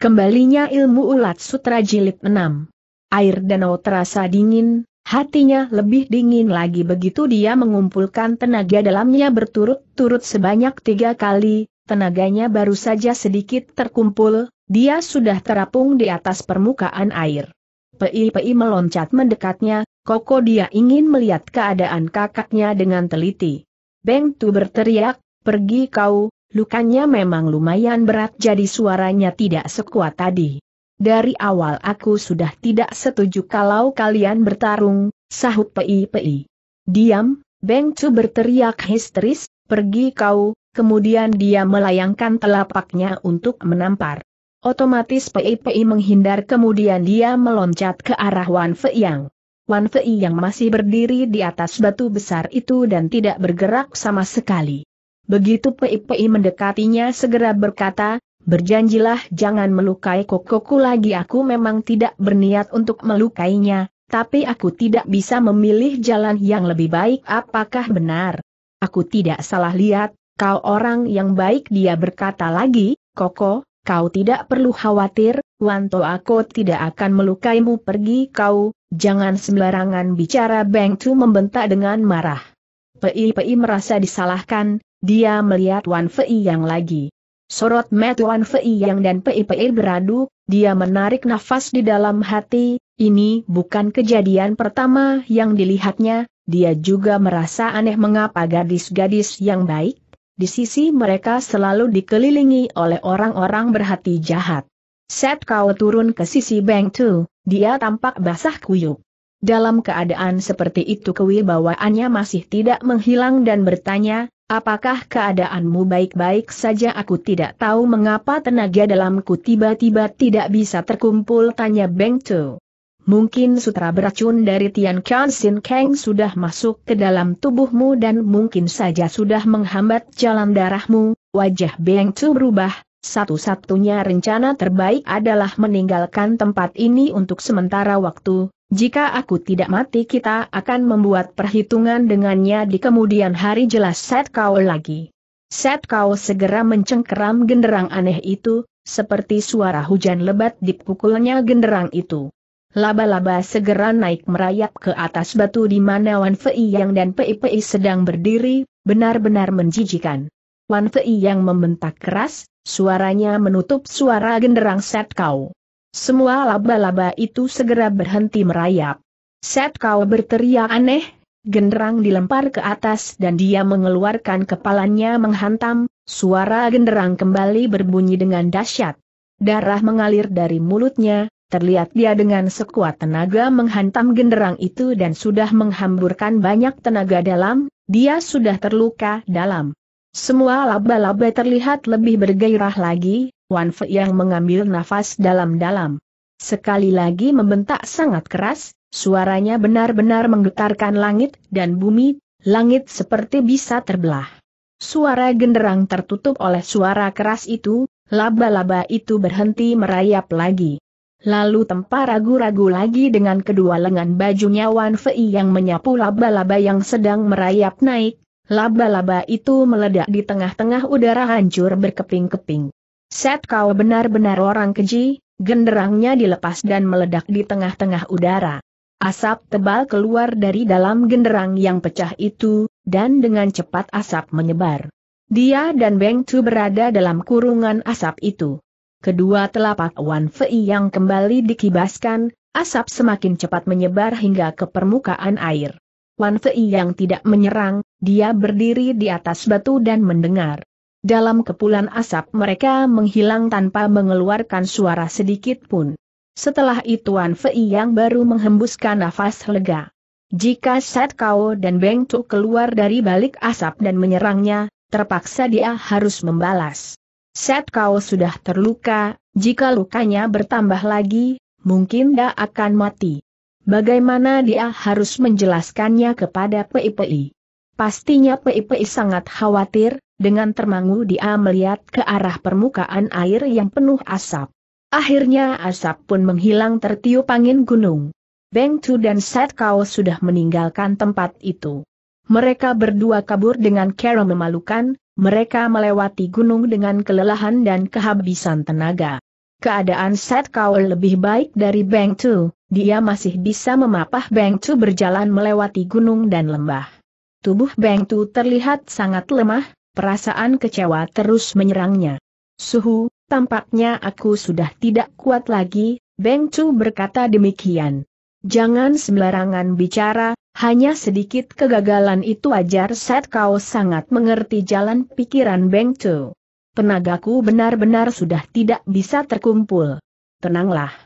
Kembalinya ilmu ulat sutra jilid 6. Air danau terasa dingin, hatinya lebih dingin lagi begitu dia mengumpulkan tenaga dalamnya berturut-turut sebanyak tiga kali, tenaganya baru saja sedikit terkumpul, dia sudah terapung di atas permukaan air. Pei-pei meloncat mendekatnya, koko dia ingin melihat keadaan kakaknya dengan teliti. Beng Tu berteriak, pergi kau, Lukanya memang lumayan berat jadi suaranya tidak sekuat tadi. Dari awal aku sudah tidak setuju kalau kalian bertarung, sahut Pei-Pei. Diam, Beng Chu berteriak histeris, pergi kau, kemudian dia melayangkan telapaknya untuk menampar. Otomatis Pei-Pei menghindar kemudian dia meloncat ke arah Wan Feiyang. Wan Fei yang masih berdiri di atas batu besar itu dan tidak bergerak sama sekali. Begitu Pei mendekatinya segera berkata, berjanjilah jangan melukai kokoku lagi. Aku memang tidak berniat untuk melukainya, tapi aku tidak bisa memilih jalan yang lebih baik. Apakah benar? Aku tidak salah lihat, kau orang yang baik dia berkata lagi, Koko, kau tidak perlu khawatir, Wanto aku tidak akan melukaimu. Pergi kau, jangan sembarangan bicara. Beng Tu membentak dengan marah. Pei Pei merasa disalahkan, dia melihat Wan Fei yang lagi. Sorot mata Wan Fei yang dan Pei Pei beradu, dia menarik nafas di dalam hati, ini bukan kejadian pertama yang dilihatnya, dia juga merasa aneh mengapa gadis-gadis yang baik, di sisi mereka selalu dikelilingi oleh orang-orang berhati jahat. Set kau turun ke sisi Beng Tu, dia tampak basah kuyup. Dalam keadaan seperti itu kewibawaannya masih tidak menghilang dan bertanya, Apakah keadaanmu baik-baik saja? Aku tidak tahu mengapa tenaga dalamku tiba-tiba tidak bisa terkumpul tanya Beng Tu. Mungkin sutra beracun dari Tian Kian Sin Kang sudah masuk ke dalam tubuhmu dan mungkin saja sudah menghambat jalan darahmu, wajah Beng Tu berubah, satu-satunya rencana terbaik adalah meninggalkan tempat ini untuk sementara waktu, jika aku tidak mati kita akan membuat perhitungan dengannya di kemudian hari jelas Set Kau lagi. Set Kau segera mencengkeram genderang aneh itu, seperti suara hujan lebat dipukulnya genderang itu. Laba-laba segera naik merayap ke atas batu di mana Wan Fei Yang dan Pei Pei sedang berdiri, benar-benar menjijikan. Wan Fei Yang membentak keras, suaranya menutup suara genderang Set Kau. Semua laba-laba itu segera berhenti merayap. Set kau berteriak aneh, genderang dilempar ke atas dan dia mengeluarkan kepalanya menghantam, suara genderang kembali berbunyi dengan dahsyat. Darah mengalir dari mulutnya, terlihat dia dengan sekuat tenaga menghantam genderang itu dan sudah menghamburkan banyak tenaga dalam, dia sudah terluka dalam. Semua laba-laba terlihat lebih bergairah lagi, Wan Fei yang mengambil nafas dalam-dalam. Sekali lagi membentak sangat keras, suaranya benar-benar menggetarkan langit dan bumi, langit seperti bisa terbelah. Suara genderang tertutup oleh suara keras itu, laba-laba itu berhenti merayap lagi. Lalu tempa ragu-ragu lagi dengan kedua lengan bajunya Wan Fei yang menyapu laba-laba yang sedang merayap naik, laba-laba itu meledak di tengah-tengah udara hancur berkeping-keping. Set kau benar-benar orang keji, genderangnya dilepas dan meledak di tengah-tengah udara. Asap tebal keluar dari dalam genderang yang pecah itu, dan dengan cepat asap menyebar. Dia dan Beng Tu berada dalam kurungan asap itu. Kedua telapak Wan Fei yang kembali dikibaskan, asap semakin cepat menyebar hingga ke permukaan air. Wan Fei yang tidak menyerang, dia berdiri di atas batu dan mendengar. Dalam kepulan asap mereka menghilang tanpa mengeluarkan suara sedikit pun. Setelah itu Wan Fei yang baru menghembuskan nafas lega. Jika Set Kao dan Beng Tu keluar dari balik asap dan menyerangnya, terpaksa dia harus membalas. Set Kao sudah terluka, jika lukanya bertambah lagi, mungkin dia akan mati. Bagaimana dia harus menjelaskannya kepada Pei Pei? Pastinya Pei Pei sangat khawatir, dengan termangu dia melihat ke arah permukaan air yang penuh asap. Akhirnya asap pun menghilang tertiup angin gunung. Beng Tu dan Set Kau sudah meninggalkan tempat itu. Mereka berdua kabur dengan cara memalukan, mereka melewati gunung dengan kelelahan dan kehabisan tenaga. keadaan Set Kau lebih baik dari Beng Tu, dia masih bisa memapah Beng Tu berjalan melewati gunung dan lembah. Tubuh Beng Tu terlihat sangat lemah, perasaan kecewa terus menyerangnya. Suhu, tampaknya aku sudah tidak kuat lagi, Beng Tu berkata demikian. Jangan sembarangan bicara, hanya sedikit kegagalan itu ajar Set Kau sangat mengerti jalan pikiran Beng Tu. Tenagaku benar-benar sudah tidak bisa terkumpul. Tenanglah.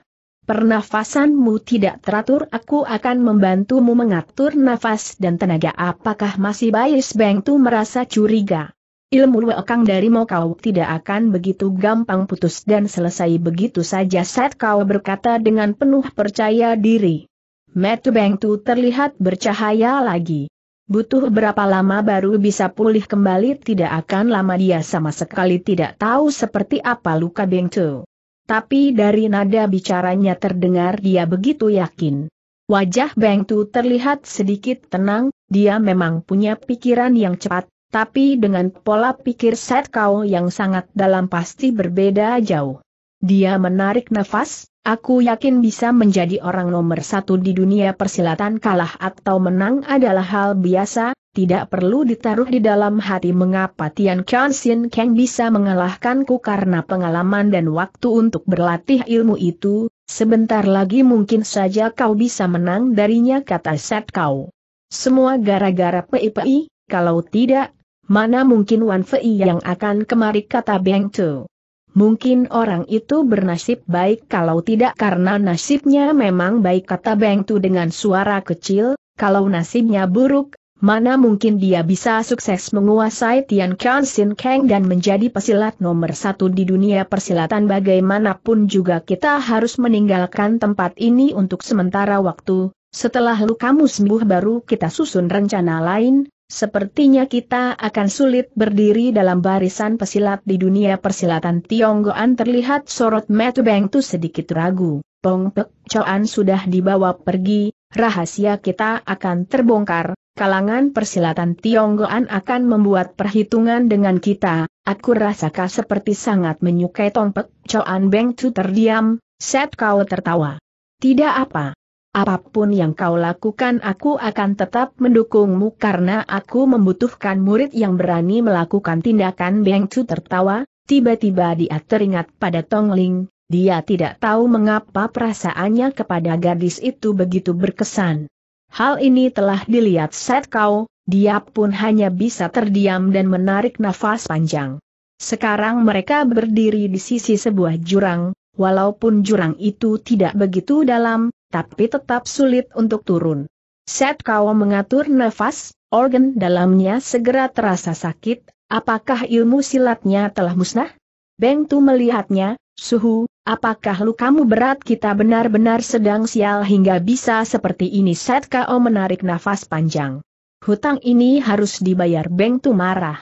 Pernafasanmu tidak teratur aku akan membantumu mengatur nafas dan tenaga apakah masih Bayis Beng Tu merasa curiga. Ilmu lekang dari kau tidak akan begitu gampang putus dan selesai begitu saja Set kau berkata dengan penuh percaya diri. Metu Beng Tu terlihat bercahaya lagi. Butuh berapa lama baru bisa pulih kembali tidak akan lama dia sama sekali tidak tahu seperti apa luka Beng Tu. Tapi dari nada bicaranya terdengar dia begitu yakin. Wajah Beng Tu terlihat sedikit tenang, dia memang punya pikiran yang cepat, tapi dengan pola pikir Set Kau yang sangat dalam pasti berbeda jauh. Dia menarik nafas, aku yakin bisa menjadi orang nomor satu di dunia persilatan kalah atau menang adalah hal biasa, tidak perlu ditaruh di dalam hati mengapa Tian Kian Sin Kang bisa mengalahkanku karena pengalaman dan waktu untuk berlatih ilmu itu, sebentar lagi mungkin saja kau bisa menang darinya kata Set Kau. Semua gara-gara PI-PI, kalau tidak, mana mungkin Wan Fei yang akan kemari kata Beng Tu. Mungkin orang itu bernasib baik kalau tidak karena nasibnya memang baik kata Beng Tu dengan suara kecil, kalau nasibnya buruk, Mana mungkin dia bisa sukses menguasai Tian Kian Sin Kang dan menjadi pesilat nomor satu di dunia persilatan? Bagaimanapun juga kita harus meninggalkan tempat ini untuk sementara waktu, setelah lukamu sembuh baru kita susun rencana lain, sepertinya kita akan sulit berdiri dalam barisan pesilat di dunia persilatan Tionggoan terlihat sorot Metu Beng tu sedikit ragu, Pong Pek Choan sudah dibawa pergi, rahasia kita akan terbongkar, kalangan persilatan Tionggoan akan membuat perhitungan dengan kita, aku rasakan seperti sangat menyukai Tongpek Choan Beng Tu terdiam, Set kau tertawa. Tidak apa. Apa pun yang kau lakukan aku akan tetap mendukungmu karena aku membutuhkan murid yang berani melakukan tindakan Beng Tu tertawa, tiba-tiba dia teringat pada Tong Ling, dia tidak tahu mengapa perasaannya kepada gadis itu begitu berkesan. Hal ini telah dilihat Set Kau, dia pun hanya bisa terdiam dan menarik nafas panjang. Sekarang mereka berdiri di sisi sebuah jurang, walaupun jurang itu tidak begitu dalam, tapi tetap sulit untuk turun. Set Kau mengatur nafas, organ dalamnya segera terasa sakit, apakah ilmu silatnya telah musnah? Beng Tu melihatnya, suhu, Apakah lukamu berat kita benar-benar sedang sial hingga bisa seperti ini Set Ko menarik nafas panjang. Hutang ini harus dibayar Beng Tu marah.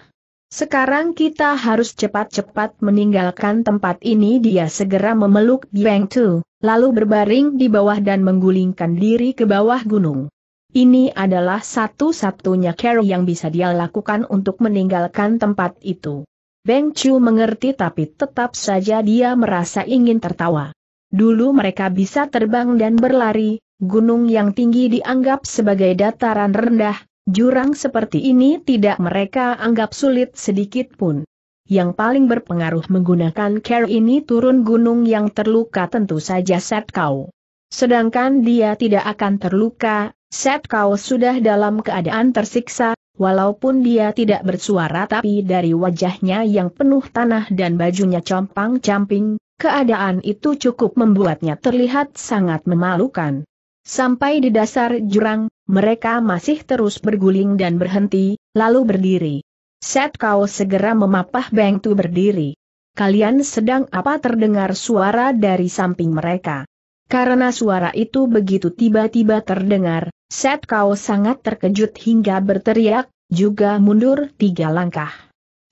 Sekarang kita harus cepat-cepat meninggalkan tempat ini dia segera memeluk Beng Tu, lalu berbaring di bawah dan menggulingkan diri ke bawah gunung. Ini adalah satu-satunya cara yang bisa dia lakukan untuk meninggalkan tempat itu. Beng Chu mengerti tapi tetap saja dia merasa ingin tertawa. Dulu mereka bisa terbang dan berlari, gunung yang tinggi dianggap sebagai dataran rendah, jurang seperti ini tidak mereka anggap sulit sedikit pun. Yang paling berpengaruh menggunakan care ini turun gunung yang terluka tentu saja Set Kau. Sedangkan dia tidak akan terluka, Set Kau sudah dalam keadaan tersiksa, Walaupun dia tidak bersuara tapi dari wajahnya yang penuh tanah dan bajunya compang-camping, keadaan itu cukup membuatnya terlihat sangat memalukan. Sampai di dasar jurang, mereka masih terus berguling dan berhenti, lalu berdiri. Set kau segera memapah Beng Tu berdiri. Kalian sedang apa terdengar suara dari samping mereka? Karena suara itu begitu tiba-tiba terdengar, Set kau sangat terkejut hingga berteriak, juga mundur tiga langkah.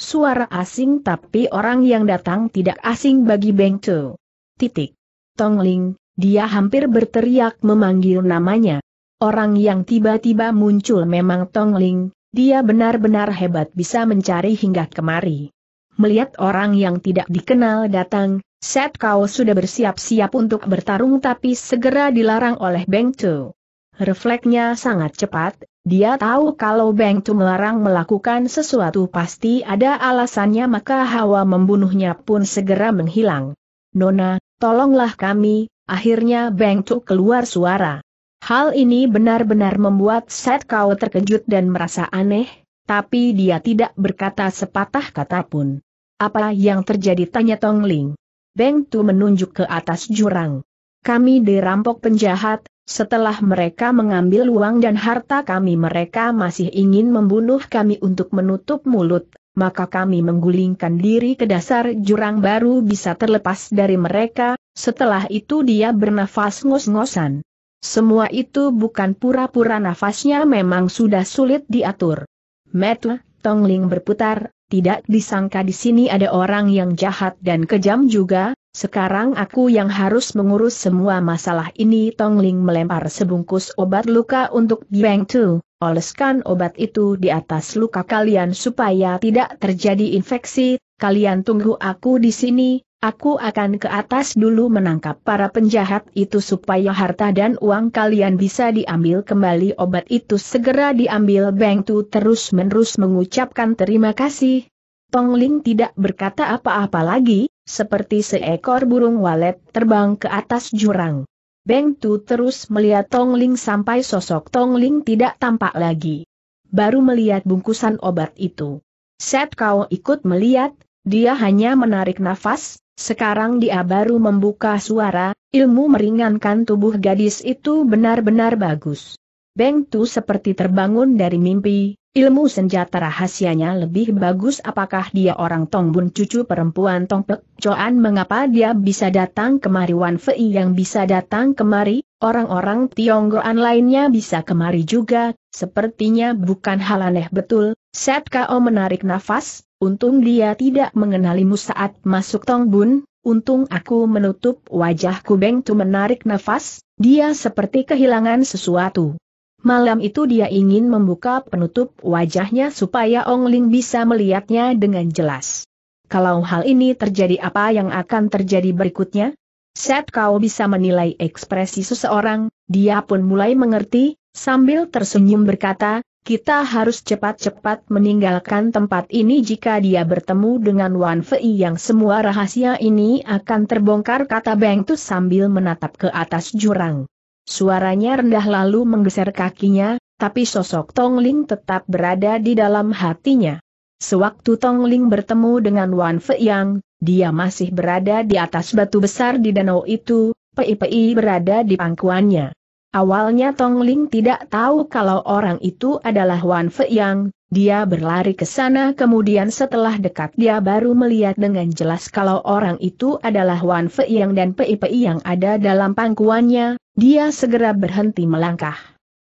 Suara asing tapi orang yang datang tidak asing bagi Beng Tu. Titik. Tongling, dia hampir berteriak memanggil namanya. Orang yang tiba-tiba muncul memang Tongling, dia benar-benar hebat bisa mencari hingga kemari. Melihat orang yang tidak dikenal datang, Set kau sudah bersiap-siap untuk bertarung tapi segera dilarang oleh Beng Tu. Refleksnya sangat cepat, dia tahu kalau Beng Tu melarang melakukan sesuatu pasti ada alasannya maka hawa membunuhnya pun segera menghilang. Nona, tolonglah kami, akhirnya Beng Tu keluar suara. Hal ini benar-benar membuat Set kau terkejut dan merasa aneh, tapi dia tidak berkata sepatah kata pun. Apa yang terjadi tanya Tong Ling. Beng Tu menunjuk ke atas jurang. Kami dirampok penjahat, setelah mereka mengambil uang dan harta kami mereka masih ingin membunuh kami untuk menutup mulut, maka kami menggulingkan diri ke dasar jurang baru bisa terlepas dari mereka, setelah itu dia bernafas ngos-ngosan. Semua itu bukan pura-pura nafasnya memang sudah sulit diatur. Metu, Tongling berputar, tidak disangka di sini ada orang yang jahat dan kejam juga, sekarang aku yang harus mengurus semua masalah ini. Tongling melempar sebungkus obat luka untuk Beng Tu, oleskan obat itu di atas luka kalian supaya tidak terjadi infeksi, kalian tunggu aku di sini, Aku akan ke atas dulu menangkap para penjahat itu supaya harta dan uang kalian bisa diambil kembali obat itu segera diambil Beng Tu terus-menerus mengucapkan terima kasih. Tong Ling tidak berkata apa-apa lagi, seperti seekor burung walet terbang ke atas jurang. Beng Tu terus melihat Tong Ling sampai sosok Tong Ling tidak tampak lagi. Baru melihat bungkusan obat itu. Set kau ikut melihat, dia hanya menarik nafas, sekarang dia baru membuka suara, ilmu meringankan tubuh gadis itu benar-benar bagus. Beng Tu seperti terbangun dari mimpi, ilmu senjata rahasianya lebih bagus. Apakah dia orang Tong Bun cucu perempuan Tong Pek Choan? Mengapa dia bisa datang kemari? Wan Fei yang bisa datang kemari, orang-orang Tionggoan lainnya bisa kemari juga, sepertinya bukan hal aneh betul, Set Ko menarik nafas, Untung dia tidak mengenalimu saat masuk Tong Bun, untung aku menutup wajahku Beng Tu menarik nafas, dia seperti kehilangan sesuatu. Malam itu dia ingin membuka penutup wajahnya supaya Ong Ling bisa melihatnya dengan jelas. Kalau hal ini terjadi apa yang akan terjadi berikutnya? Set kau bisa menilai ekspresi seseorang, dia pun mulai mengerti, sambil tersenyum berkata, kita harus cepat-cepat meninggalkan tempat ini jika dia bertemu dengan Wan Fei yang semua rahasia ini akan terbongkar kata Beng Tu sambil menatap ke atas jurang. Suaranya rendah lalu menggeser kakinya, tapi sosok Tong Ling tetap berada di dalam hatinya. Sewaktu Tong Ling bertemu dengan Wan Fei yang, dia masih berada di atas batu besar di danau itu, Pei Pei berada di pangkuannya. Awalnya Tong Ling tidak tahu kalau orang itu adalah Wan Fei Yang, dia berlari ke sana kemudian setelah dekat dia baru melihat dengan jelas kalau orang itu adalah Wan Fei Yang dan Pei Pei yang ada dalam pangkuannya, dia segera berhenti melangkah.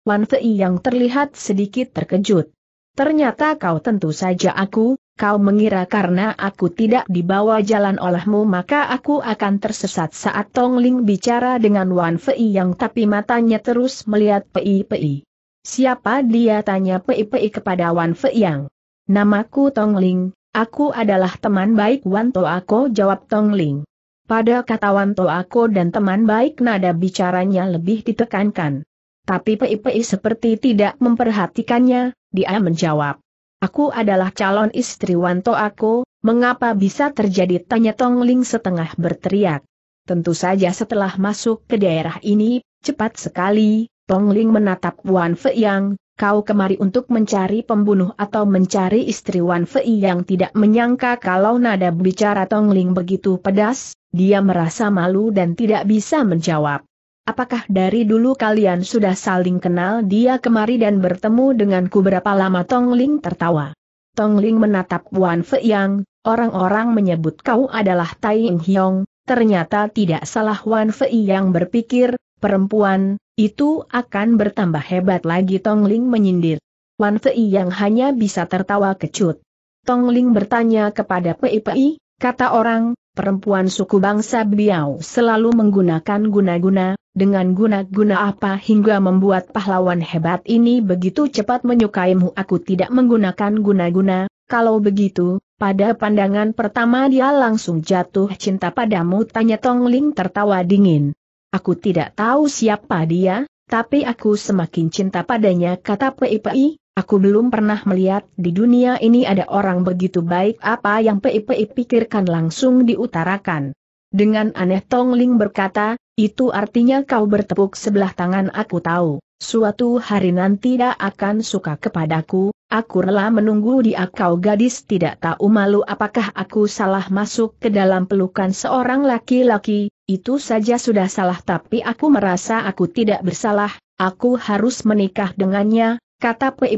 Wan Fei Yang terlihat sedikit terkejut. Ternyata kau tentu saja aku, kau mengira karena aku tidak dibawa jalan olehmu maka aku akan tersesat saat Tong Ling bicara dengan Wan Fei yang tapi matanya terus melihat Pei Pei. Siapa dia tanya Pei Pei kepada Wan Fei yang? Namaku Tong Ling, aku adalah teman baik Wan Toako jawab Tong Ling. Pada kata Wan Toako dan teman baik nada bicaranya lebih ditekankan. Tapi Pei Pei seperti tidak memperhatikannya, dia menjawab. Aku adalah calon istri Wanto aku, mengapa bisa terjadi tanya Tong Ling setengah berteriak. Tentu saja setelah masuk ke daerah ini, cepat sekali, Tong Ling menatap Wan Fei Yang, kau kemari untuk mencari pembunuh atau mencari istri Wan Fei yang tidak menyangka kalau nada bicara Tong Ling begitu pedas, dia merasa malu dan tidak bisa menjawab. Apakah dari dulu kalian sudah saling kenal dia kemari dan bertemu denganku berapa lama Tong Ling tertawa. Tong Ling menatap Wan Fei Yang, orang-orang menyebut kau adalah Tai Ing Hiong, ternyata tidak salah Wan Fei yang berpikir, perempuan, itu akan bertambah hebat lagi Tong Ling menyindir. Wan Fei yang hanya bisa tertawa kecut. Tong Ling bertanya kepada Pei Pei, kata orang, perempuan suku bangsa Biao selalu menggunakan guna-guna, dengan guna-guna apa hingga membuat pahlawan hebat ini begitu cepat menyukaimu aku tidak menggunakan guna-guna, kalau begitu, pada pandangan pertama dia langsung jatuh cinta padamu tanya Tong Ling tertawa dingin. Aku tidak tahu siapa dia, tapi aku semakin cinta padanya kata Pei Pei, aku belum pernah melihat di dunia ini ada orang begitu baik apa yang Pei Pei pikirkan langsung diutarakan. Dengan aneh Tong Ling berkata, itu artinya kau bertepuk sebelah tangan aku tahu, suatu hari nanti dia akan suka kepadaku, Aku rela menunggu di akau gadis tidak tahu malu apakah aku salah masuk ke dalam pelukan seorang laki-laki, itu saja sudah salah tapi aku merasa aku tidak bersalah, aku harus menikah dengannya, kata Pei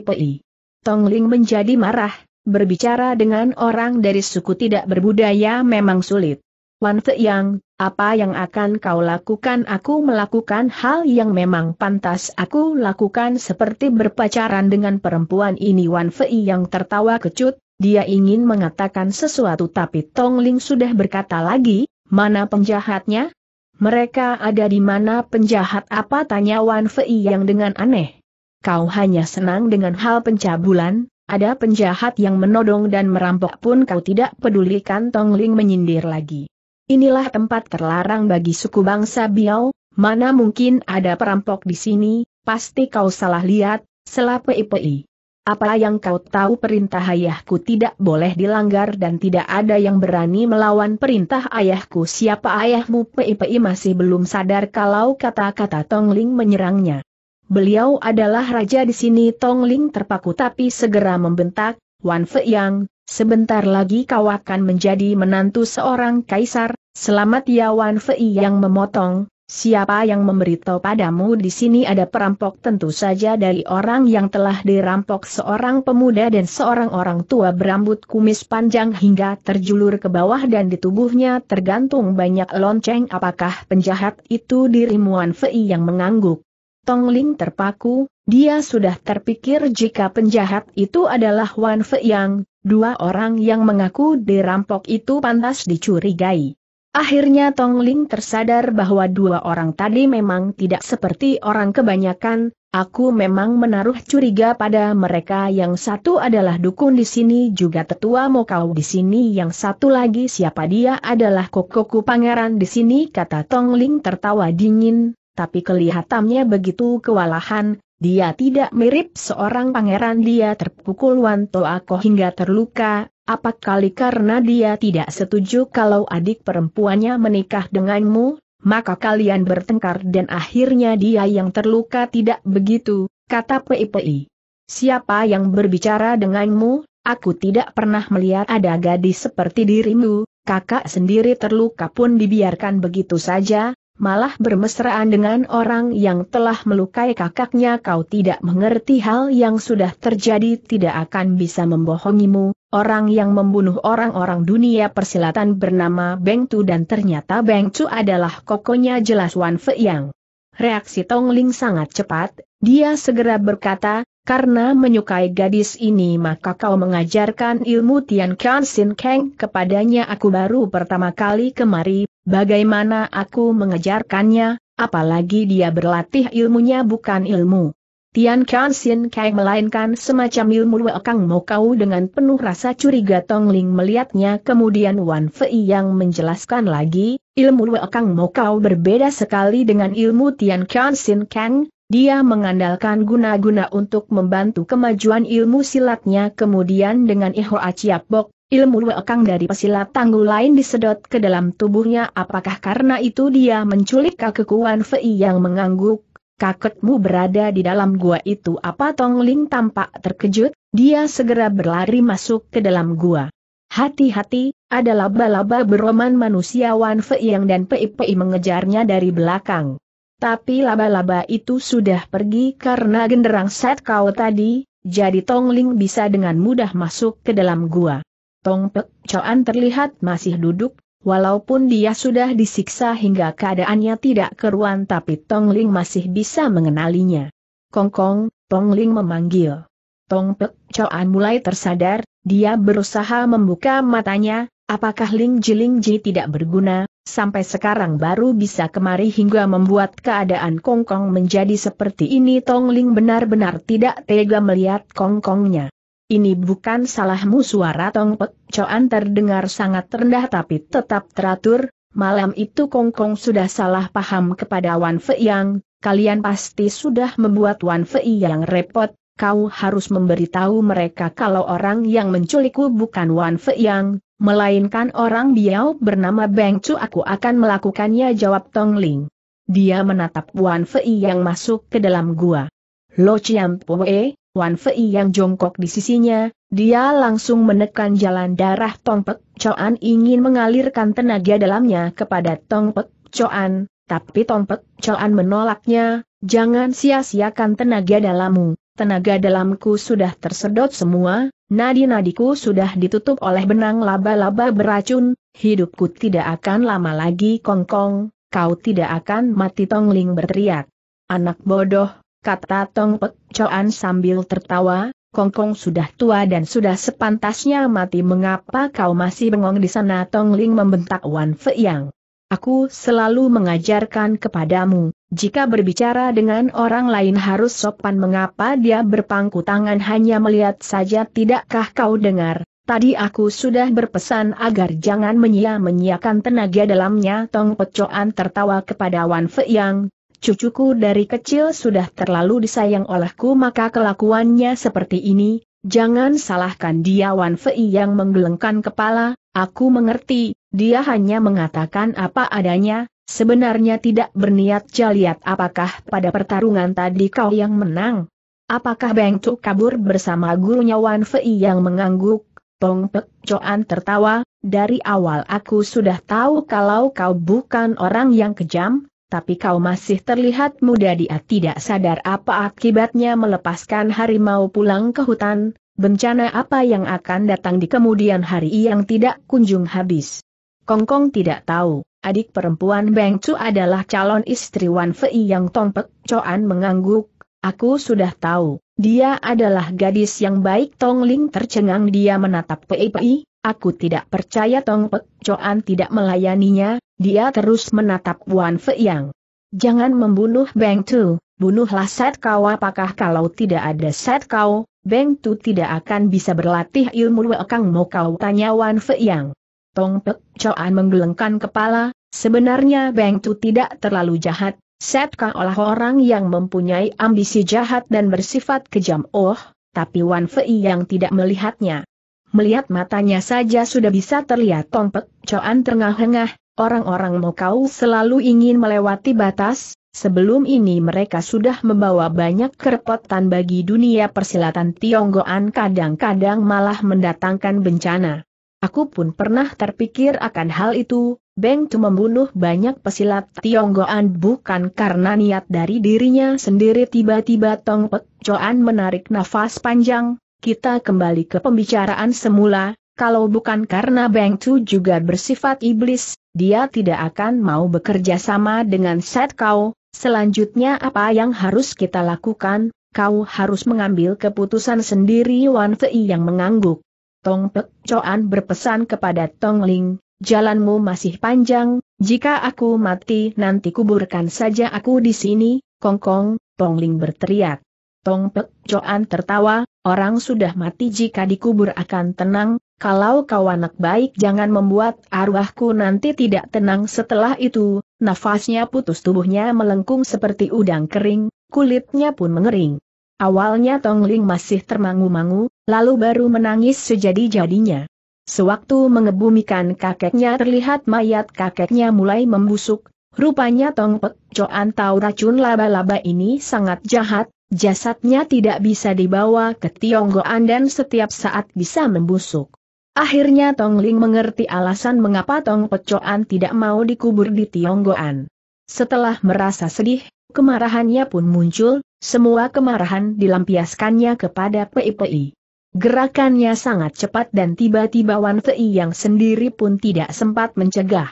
Tong Ling menjadi marah, berbicara dengan orang dari suku tidak berbudaya memang sulit. Wan Yang, apa yang akan kau lakukan? Aku melakukan hal yang memang pantas aku lakukan seperti berpacaran dengan perempuan ini Wan Fei yang tertawa kecut, dia ingin mengatakan sesuatu tapi Tong Ling sudah berkata lagi, mana penjahatnya? Mereka ada di mana penjahat apa tanya Wan Fei yang dengan aneh. Kau hanya senang dengan hal pencabulan, ada penjahat yang menodong dan merampok pun kau tidak pedulikan Tong Ling menyindir lagi. Inilah tempat terlarang bagi suku bangsa Biao, mana mungkin ada perampok di sini, pasti kau salah lihat, selape IPI. Apa yang kau tahu perintah ayahku tidak boleh dilanggar dan tidak ada yang berani melawan perintah ayahku. Siapa ayahmu? PIPI masih belum sadar kalau kata-kata Tongling menyerangnya. Beliau adalah raja di sini. Tongling terpaku tapi segera membentak, Wan Fei Yang, sebentar lagi kau akan menjadi menantu seorang kaisar, Selamat ya Wan Fei yang memotong, siapa yang memberitahu padamu di sini ada perampok tentu saja dari orang yang telah dirampok seorang pemuda dan seorang orang tua berambut kumis panjang hingga terjulur ke bawah dan di tubuhnya tergantung banyak lonceng apakah penjahat itu dirimu Wan Fei yang mengangguk. Tong Ling terpaku, dia sudah terpikir jika penjahat itu adalah Wan Fei yang, dua orang yang mengaku dirampok itu pantas dicurigai. Akhirnya Tong Ling tersadar bahwa dua orang tadi memang tidak seperti orang kebanyakan, aku memang menaruh curiga pada mereka. Yang satu adalah dukun di sini juga tetua mokau di sini. Yang satu lagi siapa dia adalah kokoku pangeran di sini kata Tong Ling tertawa dingin, tapi kelihatannya begitu kewalahan, dia tidak mirip seorang pangeran. Dia terpukul Wanto Ako hingga terluka, apa kali karena dia tidak setuju kalau adik perempuannya menikah denganmu, maka kalian bertengkar dan akhirnya dia yang terluka tidak begitu, kata PIPI. Siapa yang berbicara denganmu, aku tidak pernah melihat ada gadis seperti dirimu, kakak sendiri terluka pun dibiarkan begitu saja, malah bermesraan dengan orang yang telah melukai kakaknya kau tidak mengerti hal yang sudah terjadi tidak akan bisa membohongimu, orang yang membunuh orang-orang dunia persilatan bernama Beng Tu dan ternyata Beng Tu adalah kokonya jelas Wan Fei Yang. Reaksi Tong Ling sangat cepat, dia segera berkata, karena menyukai gadis ini maka kau mengajarkan ilmu Tian Kian Sin Kang kepadanya. Aku baru pertama kali kemari, Bagaimana aku mengejarkannya, apalagi dia berlatih ilmunya bukan ilmu. Tian Kan Sin Kai melainkan semacam ilmu Kang Mo Kau dengan penuh rasa curiga Tong Ling melihatnya. Kemudian Wan Fei yang menjelaskan lagi, ilmu Kang Mo Kau berbeda sekali dengan ilmu Tian Kan Sin Kang, dia mengandalkan guna-guna untuk membantu kemajuan ilmu silatnya. Kemudian dengan Iho Aciap Bok, ilmu lekang dari pesilat tangguh lain disedot ke dalam tubuhnya apakah karena itu dia menculik kakekku Wan Fei yang mengangguk, kakekmu berada di dalam gua itu apa Tong Ling tampak terkejut, dia segera berlari masuk ke dalam gua. Hati-hati, ada laba-laba beroman manusia Wan Fei yang dan Pei Pei mengejarnya dari belakang. Tapi laba-laba itu sudah pergi karena genderang set kau tadi, jadi Tong Ling bisa dengan mudah masuk ke dalam gua. Tong Pek Choan terlihat masih duduk, walaupun dia sudah disiksa hingga keadaannya tidak keruan tapi Tong Ling masih bisa mengenalinya. Kong Kong, Tong Ling memanggil. Tong Pek Choan mulai tersadar, dia berusaha membuka matanya, apakah Ling Jiling Ji tidak berguna, sampai sekarang baru bisa kemari hingga membuat keadaan Kong Kong menjadi seperti ini Tong Ling benar-benar tidak tega melihat Kong Kongnya. Ini bukan salahmu suara Tong Pek Choan terdengar sangat rendah tapi tetap teratur, malam itu Kongkong sudah salah paham kepada Wan Fei Yang, kalian pasti sudah membuat Wan Fei yang repot, kau harus memberitahu mereka kalau orang yang menculikku bukan Wan Fei Yang, melainkan orang biau bernama Beng Chu aku akan melakukannya jawab Tong Ling. Dia menatap Wan Fei yang masuk ke dalam gua. Lo Chiam Poe, Wan Fei yang jongkok di sisinya, dia langsung menekan jalan darah Tong Pek Choan ingin mengalirkan tenaga dalamnya kepada Tong Pek Choan, tapi Tong Pek Choan menolaknya, jangan sia-siakan tenaga dalammu, tenaga dalamku sudah tersedot semua, nadi-nadiku sudah ditutup oleh benang laba-laba beracun, hidupku tidak akan lama lagi kongkong, kau tidak akan mati Tong Ling berteriak. Anak bodoh, kata Tong Pek Choan sambil tertawa, Kongkong sudah tua dan sudah sepantasnya mati mengapa kau masih bengong di sana? Tong Ling membentak Wan Fei Yang. Aku selalu mengajarkan kepadamu, jika berbicara dengan orang lain harus sopan mengapa dia berpangku tangan hanya melihat saja tidakkah kau dengar, tadi aku sudah berpesan agar jangan menyia-menyiakan tenaga dalamnya. Tong Pecoan tertawa kepada Wan Fei Yang, cucuku dari kecil sudah terlalu disayang olehku maka kelakuannya seperti ini, jangan salahkan dia Wan Fei yang menggelengkan kepala, aku mengerti, dia hanya mengatakan apa adanya, sebenarnya tidak berniat jaliat apakah pada pertarungan tadi kau yang menang? Apakah Beng Tu kabur bersama gurunya Wan Fei yang mengangguk? Tong Pek Choan tertawa, dari awal aku sudah tahu kalau kau bukan orang yang kejam, tapi kau masih terlihat muda dia tidak sadar apa akibatnya melepaskan harimau pulang ke hutan, bencana apa yang akan datang di kemudian hari yang tidak kunjung habis. Kongkong tidak tahu, adik perempuan Beng Chu adalah calon istri Wan Fei yang Tong Pek Choan mengangguk, aku sudah tahu, dia adalah gadis yang baik Tong Ling tercengang dia menatap Pei Pei, aku tidak percaya Tong Pek Choan tidak melayaninya, dia terus menatap Wan Fei Yang. Jangan membunuh Beng Tu, bunuhlah Set Kau. Apakah kalau tidak ada Set Kau, Beng Tu tidak akan bisa berlatih ilmu Wekang Mo kau tanya Wan Fei Yang. Tong Pek Choan menggelengkan kepala, sebenarnya Beng Tu tidak terlalu jahat, Set Kau olah orang yang mempunyai ambisi jahat dan bersifat kejam? Oh, tapi Wan Fei yang tidak melihatnya. Melihat matanya saja sudah bisa terlihat Tong Pek Choan terengah-engah, Orang-orang Mokau selalu ingin melewati batas, sebelum ini mereka sudah membawa banyak kerepotan bagi dunia persilatan Tionggoan. Kadang-kadang malah mendatangkan bencana. Aku pun pernah terpikir akan hal itu, Beng Tu membunuh banyak pesilat Tionggoan bukan karena niat dari dirinya sendiri. Tiba-tiba Tong Pek Choan menarik nafas panjang, kita kembali ke pembicaraan semula, kalau bukan karena Beng Tu juga bersifat iblis, dia tidak akan mau bekerja sama dengan Set Kau, selanjutnya apa yang harus kita lakukan, kau harus mengambil keputusan sendiri Wan Fei yang mengangguk. Tong Pek Choan berpesan kepada Tong Ling, jalanmu masih panjang, jika aku mati nanti kuburkan saja aku di sini, Kong Kong, Tong Ling berteriak. Tong Pek Choan tertawa, orang sudah mati jika dikubur akan tenang, kalau kau anak baik jangan membuat arwahku nanti tidak tenang setelah itu, nafasnya putus tubuhnya melengkung seperti udang kering, kulitnya pun mengering. Awalnya Tong Ling masih termangu-mangu, lalu baru menangis sejadi-jadinya. Sewaktu mengebumikan kakeknya terlihat mayat kakeknya mulai membusuk, rupanya Tong Pek Choan tahu racun laba-laba ini sangat jahat, jasadnya tidak bisa dibawa ke Tionggoan dan setiap saat bisa membusuk. Akhirnya Tong Ling mengerti alasan mengapa Tong Pecoan tidak mau dikubur di Tionggoan. Setelah merasa sedih, kemarahannya pun muncul, semua kemarahan dilampiaskannya kepada PIPI. Gerakannya sangat cepat dan tiba-tiba Wan Fei yang sendiri pun tidak sempat mencegah.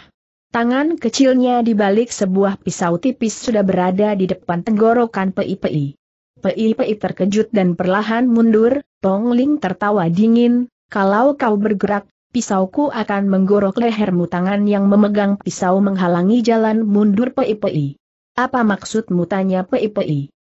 Tangan kecilnya di balik sebuah pisau tipis sudah berada di depan tenggorokan PIPI. PIPI terkejut dan perlahan mundur, Tong Ling tertawa dingin, kalau kau bergerak, pisauku akan menggorok lehermu tangan yang memegang pisau menghalangi jalan mundur Pei Apa maksudmu tanya Pei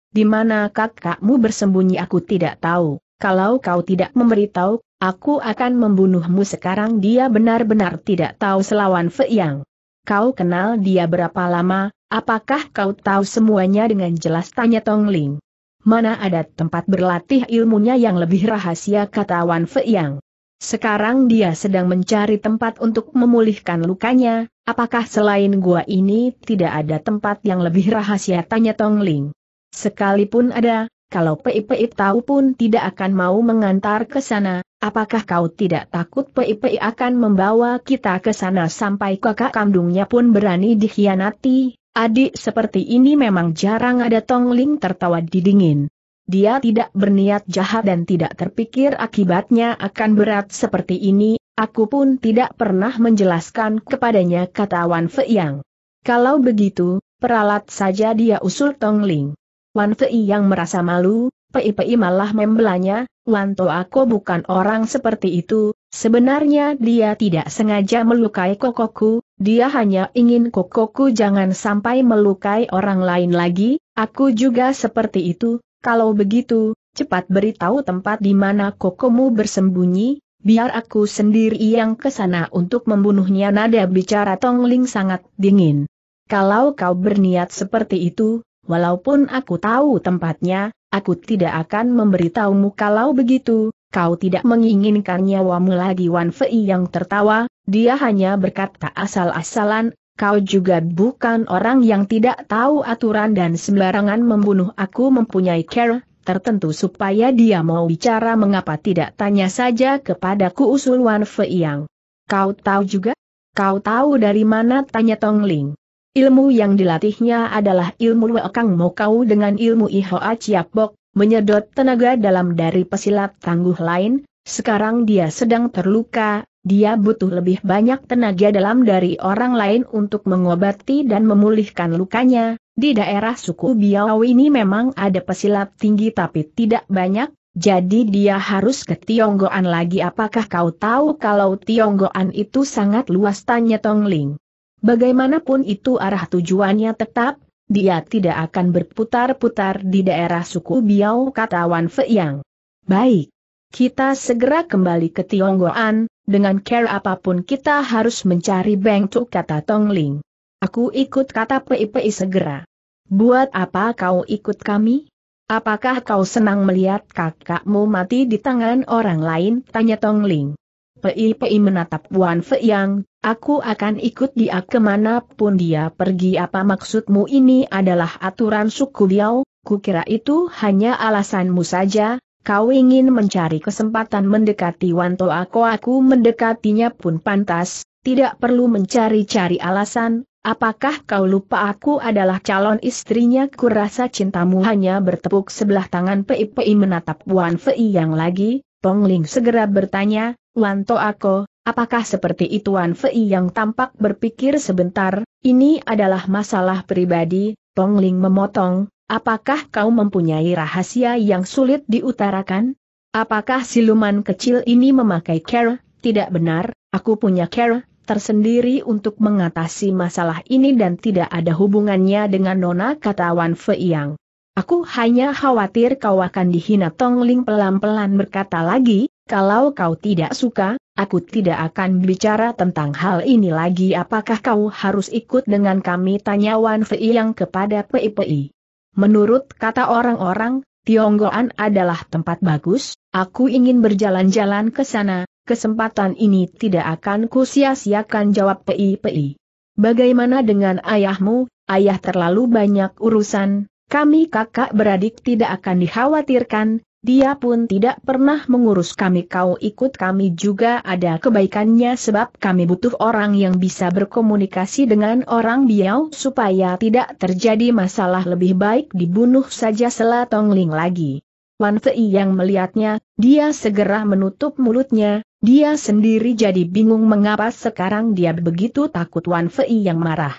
Di mana kakakmu bersembunyi aku tidak tahu. Kalau kau tidak memberitahu, aku akan membunuhmu sekarang dia benar-benar tidak tahu selawan Fei Yang. Kau kenal dia berapa lama, apakah kau tahu semuanya dengan jelas tanya Tong Ling. Mana ada tempat berlatih ilmunya yang lebih rahasia kata Wan Fei Yang. Sekarang dia sedang mencari tempat untuk memulihkan lukanya, apakah selain gua ini tidak ada tempat yang lebih rahasia tanya Tong Ling. Sekalipun ada, kalau Pei tahu pun tidak akan mau mengantar ke sana, apakah kau tidak takut Pei akan membawa kita ke sana sampai kakak kandungnya pun berani dikhianati? Adik seperti ini memang jarang ada Tongling tertawa didingin. Dia tidak berniat jahat dan tidak terpikir akibatnya akan berat seperti ini, aku pun tidak pernah menjelaskan kepadanya kata Wan Fei Yang. Kalau begitu, peralat saja dia usul Tongling. Wan Fei yang merasa malu, Pei Pei malah membelanya, Wan To aku bukan orang seperti itu, sebenarnya dia tidak sengaja melukai kokoku, dia hanya ingin kokoku jangan sampai melukai orang lain lagi, aku juga seperti itu, kalau begitu, cepat beritahu tempat di mana kokomu bersembunyi, biar aku sendiri yang ke sana untuk membunuhnya. Nada bicara Tongling sangat dingin. Kalau kau berniat seperti itu, Walaupun aku tahu tempatnya, aku tidak akan memberitahumu kalau begitu, kau tidak menginginkan nyawamu lagi Wan Fei yang tertawa, dia hanya berkata asal-asalan, kau juga bukan orang yang tidak tahu aturan dan sembarangan membunuh aku mempunyai care tertentu supaya dia mau bicara mengapa tidak tanya saja kepadaku usul Wan Fei yang. Kau tahu juga? Kau tahu dari mana tanya Tong Ling. Ilmu yang dilatihnya adalah ilmu Wekang Mokau dengan ilmu Ihoa Ciapbok, menyedot tenaga dalam dari pesilat tangguh lain, sekarang dia sedang terluka, dia butuh lebih banyak tenaga dalam dari orang lain untuk mengobati dan memulihkan lukanya. Di daerah suku Biao ini memang ada pesilat tinggi tapi tidak banyak, jadi dia harus ke Tionggoan lagi. Apakah kau tahu kalau Tionggoan itu sangat luas? Tanya Tong Ling. Bagaimanapun itu arah tujuannya tetap, dia tidak akan berputar-putar di daerah suku Biao kata Wan Fei Yang. Baik. Kita segera kembali ke Tionggoan, dengan care apa pun kita harus mencari Beng Tu kata Tong Ling. Aku ikut kata Pei segera. Buat apa kau ikut kami? Apakah kau senang melihat kakakmu mati di tangan orang lain? Tanya Tong Ling. Pei menatap Wan Fei Yang, Aku akan ikut dia ke mana pun dia pergi. Apa maksudmu ini adalah aturan suku Liao, kukira itu hanya alasanmu saja, kau ingin mencari kesempatan mendekati Wanto. Aku aku mendekatinya pun pantas, tidak perlu mencari-cari alasan, apakah kau lupa aku adalah calon istrinya? Kurasa cintamu hanya bertepuk sebelah tangan. Pei Pei menatap Wan Fei yang lagi, Pongling segera bertanya, Wanto aku, Apakah seperti itu Wan Fei yang tampak berpikir sebentar, ini adalah masalah pribadi, Tong Ling memotong, apakah kau mempunyai rahasia yang sulit diutarakan? Apakah siluman kecil ini memakai care? Tidak benar, aku punya care tersendiri untuk mengatasi masalah ini dan tidak ada hubungannya dengan Nona kata Wan Fei yang. Aku hanya khawatir kau akan dihina Tong Ling pelan-pelan berkata lagi, kalau kau tidak suka, aku tidak akan bicara tentang hal ini lagi. Apakah kau harus ikut dengan kami? Tanya Wan Fei yang kepada Pei Pei. Menurut kata orang-orang, Tionggoan adalah tempat bagus, aku ingin berjalan-jalan ke sana, kesempatan ini tidak akan kusia-siakan jawab Pei Pei. Bagaimana dengan ayahmu, ayah terlalu banyak urusan, kami kakak beradik tidak akan dikhawatirkan, dia pun tidak pernah mengurus kami. Kau ikut kami juga ada kebaikannya sebab kami butuh orang yang bisa berkomunikasi dengan orang biau supaya tidak terjadi masalah. Lebih baik dibunuh saja selatong ling lagi. Wan Fei yang melihatnya, dia segera menutup mulutnya, dia sendiri jadi bingung mengapa sekarang dia begitu takut. Wan Fei yang marah.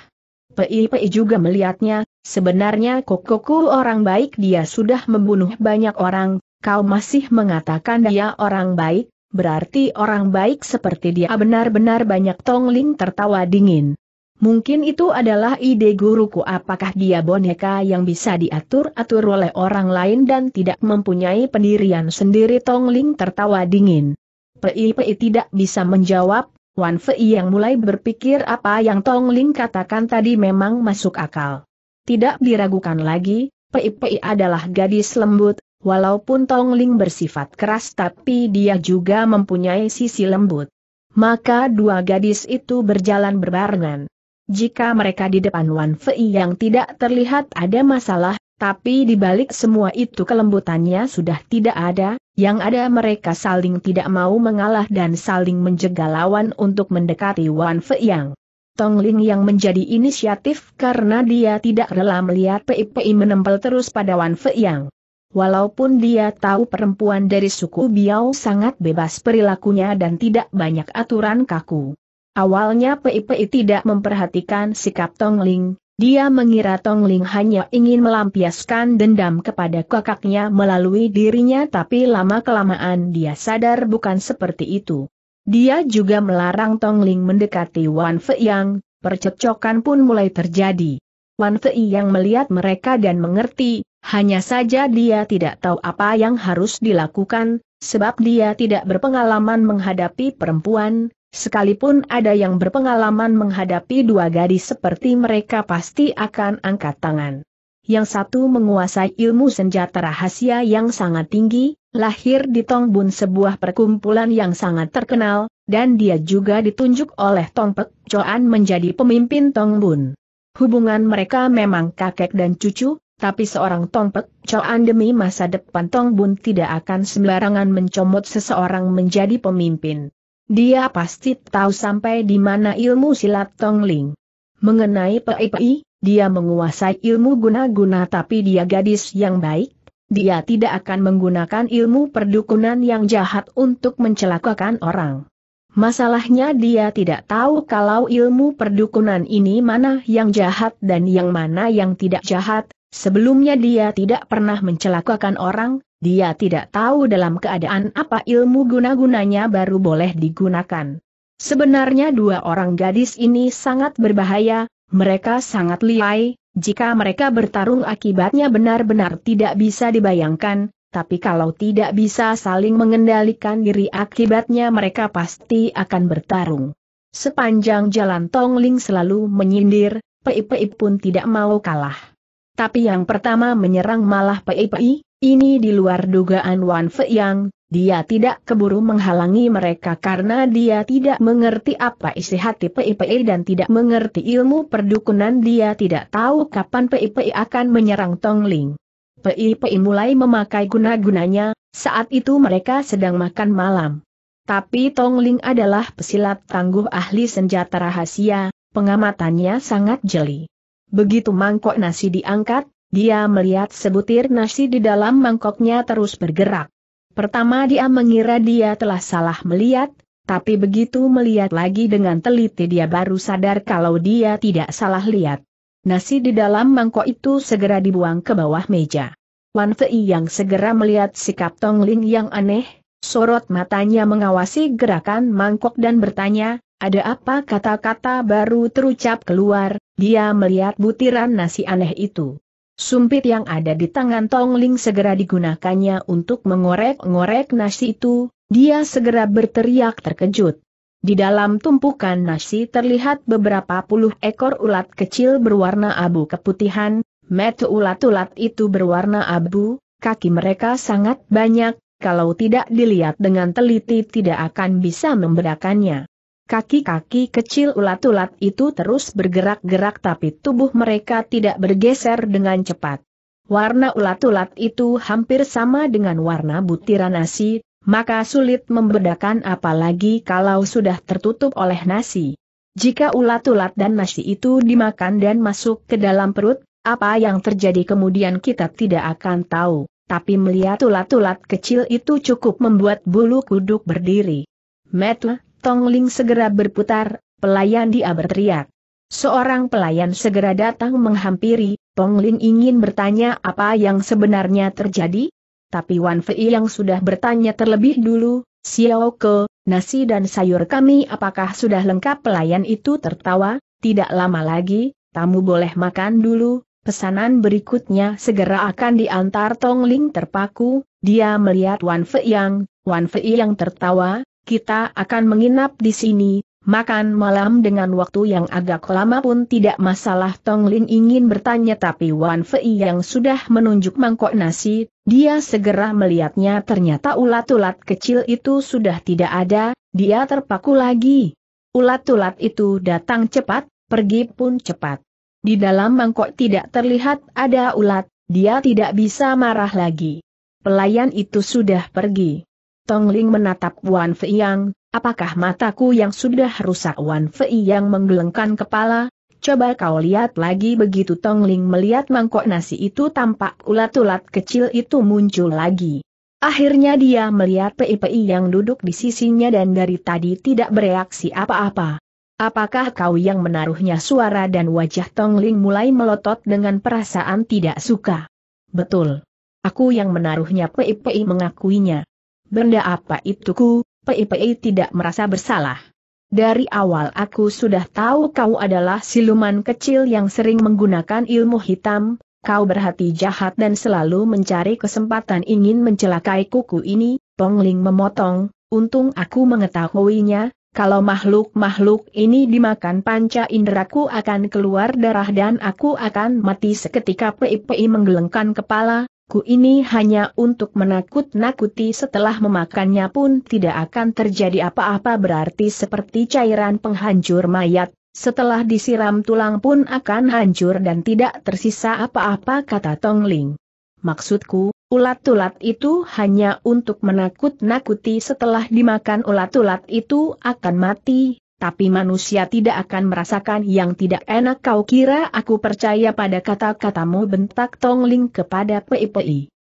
Pei Pei juga melihatnya, sebenarnya Kokoku orang baik dia sudah membunuh banyak orang, kau masih mengatakan dia orang baik, berarti orang baik seperti dia benar-benar banyak Tongling tertawa dingin. Mungkin itu adalah ide guruku apakah dia boneka yang bisa diatur-atur oleh orang lain dan tidak mempunyai pendirian sendiri Tong Ling tertawa dingin. Pei Pei tidak bisa menjawab, Wan Fei yang mulai berpikir apa yang Tong Ling katakan tadi memang masuk akal. Tidak diragukan lagi, Pei Pei adalah gadis lembut, walaupun Tong Ling bersifat keras tapi dia juga mempunyai sisi lembut. Maka dua gadis itu berjalan berbarengan. Jika mereka di depan Wan Fei yang tidak terlihat ada masalah, tapi di balik semua itu kelembutannya sudah tidak ada, yang ada mereka saling tidak mau mengalah dan saling menjegal lawan untuk mendekati Wan Fei yang. Tong Ling yang menjadi inisiatif karena dia tidak rela melihat PIPI menempel terus pada Wan Fei yang. Walaupun dia tahu perempuan dari suku Biao sangat bebas perilakunya dan tidak banyak aturan kaku. Awalnya PIPI tidak memperhatikan sikap Tong Ling, dia mengira Tong Ling hanya ingin melampiaskan dendam kepada kakaknya melalui dirinya tapi lama-kelamaan dia sadar bukan seperti itu. Dia juga melarang Tong Ling mendekati Wan Fei Yang, percecokan pun mulai terjadi. Wan Fei yang melihat mereka dan mengerti, hanya saja dia tidak tahu apa yang harus dilakukan, sebab dia tidak berpengalaman menghadapi perempuan, Sekalipun ada yang berpengalaman menghadapi dua gadis seperti mereka pasti akan angkat tangan. Yang satu menguasai ilmu senjata rahasia yang sangat tinggi, lahir di Tongbun sebuah perkumpulan yang sangat terkenal, dan dia juga ditunjuk oleh Tong Pek Choan menjadi pemimpin Tongbun. Hubungan mereka memang kakek dan cucu, tapi seorang Tong Pek Choan demi masa depan Tongbun tidak akan sembarangan mencomot seseorang menjadi pemimpin. Dia pasti tahu sampai di mana ilmu silat Tong Ling. Mengenai Pei dia menguasai ilmu guna-guna tapi dia gadis yang baik, dia tidak akan menggunakan ilmu perdukunan yang jahat untuk mencelakakan orang. Masalahnya dia tidak tahu kalau ilmu perdukunan ini mana yang jahat dan yang mana yang tidak jahat, sebelumnya dia tidak pernah mencelakakan orang, dia tidak tahu dalam keadaan apa ilmu guna-gunanya baru boleh digunakan. Sebenarnya dua orang gadis ini sangat berbahaya, mereka sangat liai, jika mereka bertarung akibatnya benar-benar tidak bisa dibayangkan, tapi kalau tidak bisa saling mengendalikan diri akibatnya mereka pasti akan bertarung. Sepanjang jalan Tong Ling selalu menyindir, Pei Pei pun tidak mau kalah. Tapi yang pertama menyerang malah Pei Pei, ini di luar dugaan Wan Fei Yang, dia tidak keburu menghalangi mereka karena dia tidak mengerti apa isi hati PIPI dan tidak mengerti ilmu perdukunan dia tidak tahu kapan PIPI akan menyerang Tong PIPI mulai memakai guna-gunanya, saat itu mereka sedang makan malam. Tapi Tong Ling adalah pesilat tangguh ahli senjata rahasia, pengamatannya sangat jeli. Begitu mangkok nasi diangkat, dia melihat sebutir nasi di dalam mangkoknya terus bergerak. Pertama dia mengira dia telah salah melihat, tapi begitu melihat lagi dengan teliti dia baru sadar kalau dia tidak salah lihat. Nasi di dalam mangkok itu segera dibuang ke bawah meja. Wan Fei yang segera melihat sikap Tong Ling yang aneh, sorot matanya mengawasi gerakan mangkok dan bertanya, ada apa kata-kata baru terucap keluar, dia melihat butiran nasi aneh itu. Sumpit yang ada di tangan Tong Ling segera digunakannya untuk mengorek-ngorek nasi itu, dia segera berteriak terkejut. Di dalam tumpukan nasi terlihat beberapa puluh ekor ulat kecil berwarna abu keputihan, mata ulat-ulat itu berwarna abu, kaki mereka sangat banyak, kalau tidak dilihat dengan teliti tidak akan bisa membedakannya. Kaki-kaki kecil ulat-ulat itu terus bergerak-gerak tapi tubuh mereka tidak bergeser dengan cepat. Warna ulat-ulat itu hampir sama dengan warna butiran nasi, maka sulit membedakan apalagi kalau sudah tertutup oleh nasi. Jika ulat-ulat dan nasi itu dimakan dan masuk ke dalam perut, apa yang terjadi kemudian kita tidak akan tahu, tapi melihat ulat-ulat kecil itu cukup membuat bulu kuduk berdiri. Metle, Tong Ling segera berputar, pelayan dia berteriak. Seorang pelayan segera datang menghampiri, Tong Ling ingin bertanya apa yang sebenarnya terjadi, tapi Wan Fei yang sudah bertanya terlebih dulu, Xiao Ke, nasi dan sayur kami apakah sudah lengkap? Pelayan itu tertawa, tidak lama lagi, tamu boleh makan dulu, pesanan berikutnya segera akan diantar. Tong Ling terpaku, dia melihat Wan Fei Yang, Wan Fei yang tertawa, kita akan menginap di sini, makan malam dengan waktu yang agak lama pun tidak masalah Tong Ling ingin bertanya tapi Wan Fei yang sudah menunjuk mangkok nasi, dia segera melihatnya ternyata ulat-ulat kecil itu sudah tidak ada, dia terpaku lagi. Ulat-ulat itu datang cepat, pergi pun cepat. Di dalam mangkok tidak terlihat ada ulat, dia tidak bisa marah lagi. Pelayan itu sudah pergi. Tong Ling menatap Wan Fei Yang, apakah mataku yang sudah rusak Wan Fei Yang menggelengkan kepala, coba kau lihat lagi begitu Tong Ling melihat mangkok nasi itu tampak ulat-ulat kecil itu muncul lagi. Akhirnya dia melihat Pei-Pei yang duduk di sisinya dan dari tadi tidak bereaksi apa-apa. Apakah kau yang menaruhnya suara dan wajah Tong Ling mulai melotot dengan perasaan tidak suka? Betul. Aku yang menaruhnya Pei-Pei mengakuinya. Benda apa itu ku, Pei tidak merasa bersalah. Dari awal aku sudah tahu kau adalah siluman kecil yang sering menggunakan ilmu hitam, kau berhati jahat dan selalu mencari kesempatan ingin mencelakai kuku ini, Tongling memotong, untung aku mengetahuinya, kalau makhluk-makhluk ini dimakan panca inderaku akan keluar darah dan aku akan mati seketika Pei menggelengkan kepala, Ku ini hanya untuk menakut-nakuti setelah memakannya pun tidak akan terjadi apa-apa berarti seperti cairan penghancur mayat, setelah disiram tulang pun akan hancur dan tidak tersisa apa-apa kata Tong Ling. Maksudku, ulat-ulat itu hanya untuk menakut-nakuti setelah dimakan ulat-ulat itu akan mati, tapi manusia tidak akan merasakan yang tidak enak. Kau kira aku percaya pada kata-katamu? Bentak Tongling kepada Pei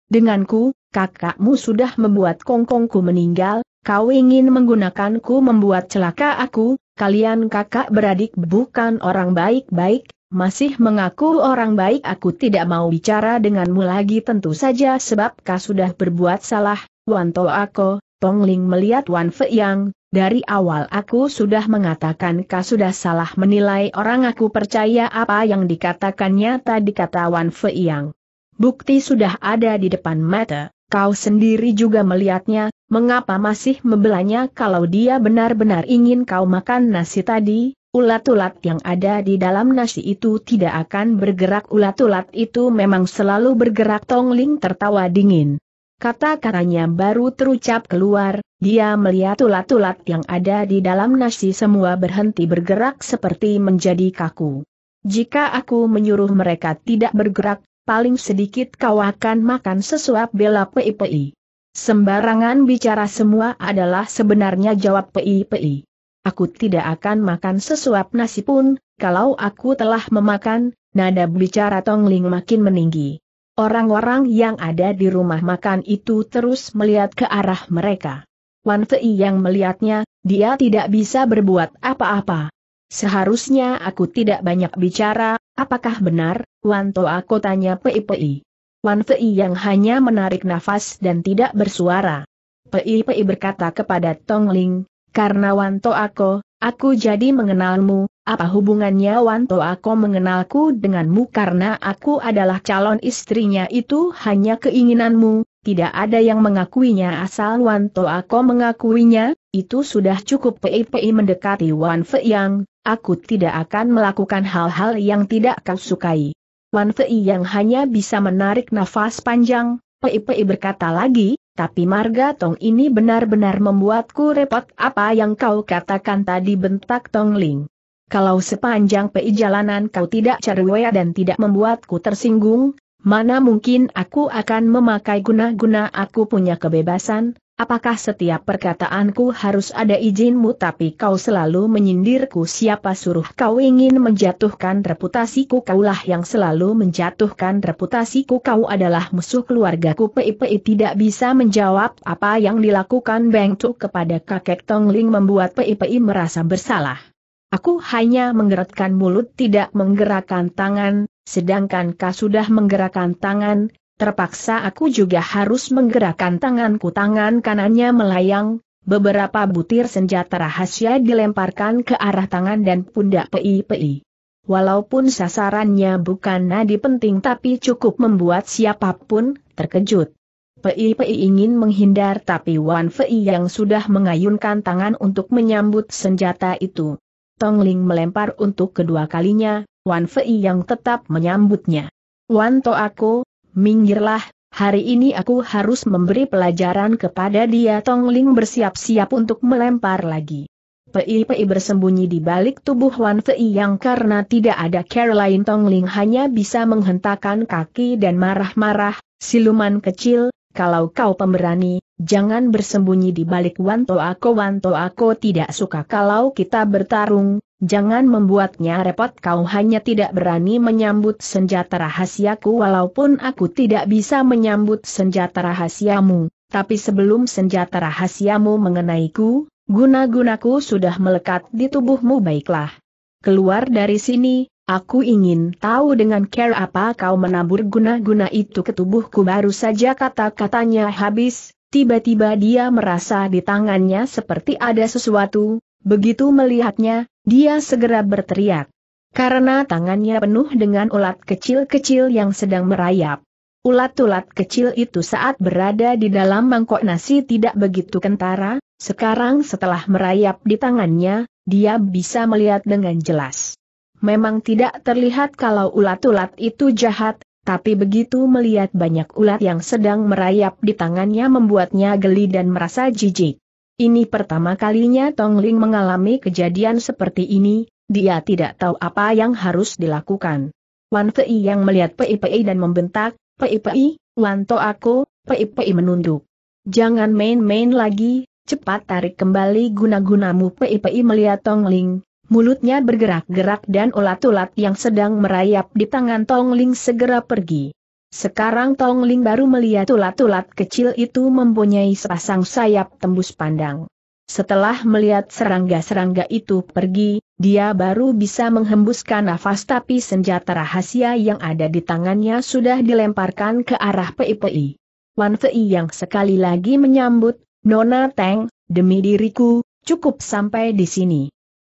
Denganku, kakakmu sudah membuat kongkongku meninggal, kau ingin menggunakanku membuat celaka aku, kalian kakak beradik bukan orang baik-baik, masih mengaku orang baik aku tidak mau bicara denganmu lagi. Tentu saja sebab kau sudah berbuat salah, Wanto aku, Tongling melihat Wan Fei Yang, dari awal aku sudah mengatakan kau sudah salah menilai orang. Aku percaya apa yang dikatakannya tadi kata Wan Fei Yang. Bukti sudah ada di depan mata, kau sendiri juga melihatnya, mengapa masih membelanya kalau dia benar-benar ingin kau makan nasi tadi, ulat-ulat yang ada di dalam nasi itu tidak akan bergerak. Ulat-ulat itu memang selalu bergerak. Tongling tertawa dingin. Kata-katanya baru terucap keluar, dia melihat ulat-ulat yang ada di dalam nasi semua berhenti bergerak seperti menjadi kaku. Jika aku menyuruh mereka tidak bergerak, paling sedikit kau akan makan sesuap bela PIPI. Sembarangan bicara semua adalah sebenarnya jawab PIPI. Aku tidak akan makan sesuap nasi pun, kalau aku telah memakan, nada bicara Tongling makin meninggi. Orang-orang yang ada di rumah makan itu terus melihat ke arah mereka. Wan Fei yang melihatnya, dia tidak bisa berbuat apa-apa. Seharusnya aku tidak banyak bicara, apakah benar, Wan To aku tanya Pei Pei. Wan Fei yang hanya menarik nafas dan tidak bersuara. Pei Pei berkata kepada Tong Ling, karena Wan aku, aku jadi mengenalmu, apa hubungannya Wanto aku mengenalku denganmu karena aku adalah calon istrinya itu hanya keinginanmu, tidak ada yang mengakuinya asal Wanto aku mengakuinya, itu sudah cukup Pei mendekati Wan Fei Yang, aku tidak akan melakukan hal-hal yang tidak kau sukai. Wan Fei yang hanya bisa menarik nafas panjang, Pei berkata lagi, tapi Marga Tong ini benar-benar membuatku repot apa yang kau katakan tadi bentak Tong Ling. Kalau sepanjang perjalanan kau tidak cerewet dan tidak membuatku tersinggung, mana mungkin aku akan memakai guna-guna aku punya kebebasan, apakah setiap perkataanku harus ada izinmu? Tapi kau selalu menyindirku. Siapa suruh kau ingin menjatuhkan reputasiku? Kaulah yang selalu menjatuhkan reputasiku. Kau adalah musuh keluargaku. Pei tidak bisa menjawab apa yang dilakukan. Beng kepada kakek Tongling membuat Pei merasa bersalah. Aku hanya menggerakkan mulut tidak menggerakkan tangan, sedangkan kau sudah menggerakkan tangan, terpaksa aku juga harus menggerakkan tanganku tangan kanannya melayang, beberapa butir senjata rahasia dilemparkan ke arah tangan dan pundak Pei Pei. Walaupun sasarannya bukan nadi penting tapi cukup membuat siapa pun terkejut. Pei Pei ingin menghindar tapi Wan Fei yang sudah mengayunkan tangan untuk menyambut senjata itu. Tong Ling melempar untuk kedua kalinya, Wan Fei yang tetap menyambutnya. Wan To aku, minggirlah, hari ini aku harus memberi pelajaran kepada dia Tong Ling bersiap-siap untuk melempar lagi. Pei Pei bersembunyi di balik tubuh Wan Fei yang karena tidak ada Caroline Tongling hanya bisa menghentakkan kaki dan marah-marah, siluman kecil, kalau kau pemberani, jangan bersembunyi di balik Wan Toako Wan Toako tidak suka kalau kita bertarung, jangan membuatnya repot. Kau hanya tidak berani menyambut senjata rahasiaku. Walaupun aku tidak bisa menyambut senjata rahasiamu, tapi sebelum senjata rahasiamu mengenaiku, Guna-gunaku sudah melekat di tubuhmu. Baiklah. Keluar dari sini, aku ingin tahu dengan care apa kau menabur guna-guna itu ke tubuhku. Baru saja kata-katanya habis, tiba-tiba dia merasa di tangannya seperti ada sesuatu, begitu melihatnya, dia segera berteriak. Karena tangannya penuh dengan ulat kecil-kecil yang sedang merayap. Ulat-ulat kecil itu saat berada di dalam mangkok nasi tidak begitu kentara, sekarang setelah merayap di tangannya, dia bisa melihat dengan jelas. Memang tidak terlihat kalau ulat-ulat itu jahat, tapi begitu melihat banyak ulat yang sedang merayap di tangannya membuatnya geli dan merasa jijik. Ini pertama kalinya Tong Ling mengalami kejadian seperti ini, dia tidak tahu apa yang harus dilakukan. Wan Fei yang melihat Pei Pei dan membentak, Pei Pei, Wan To aku, Pei Pei menunduk. Jangan main-main lagi, Cepat tarik kembali guna-gunamu Pei Pei melihat Tong Ling, mulutnya bergerak-gerak dan ulat-ulat yang sedang merayap di tangan Tong Ling segera pergi. Sekarang Tong Ling baru melihat ulat-ulat kecil itu mempunyai sepasang sayap tembus pandang. Setelah melihat serangga-serangga itu pergi, dia baru bisa menghembuskan nafas tapi senjata rahasia yang ada di tangannya sudah dilemparkan ke arah Pei. Wan Fei yang sekali lagi menyambut, Nona Teng, demi diriku, cukup sampai di sini.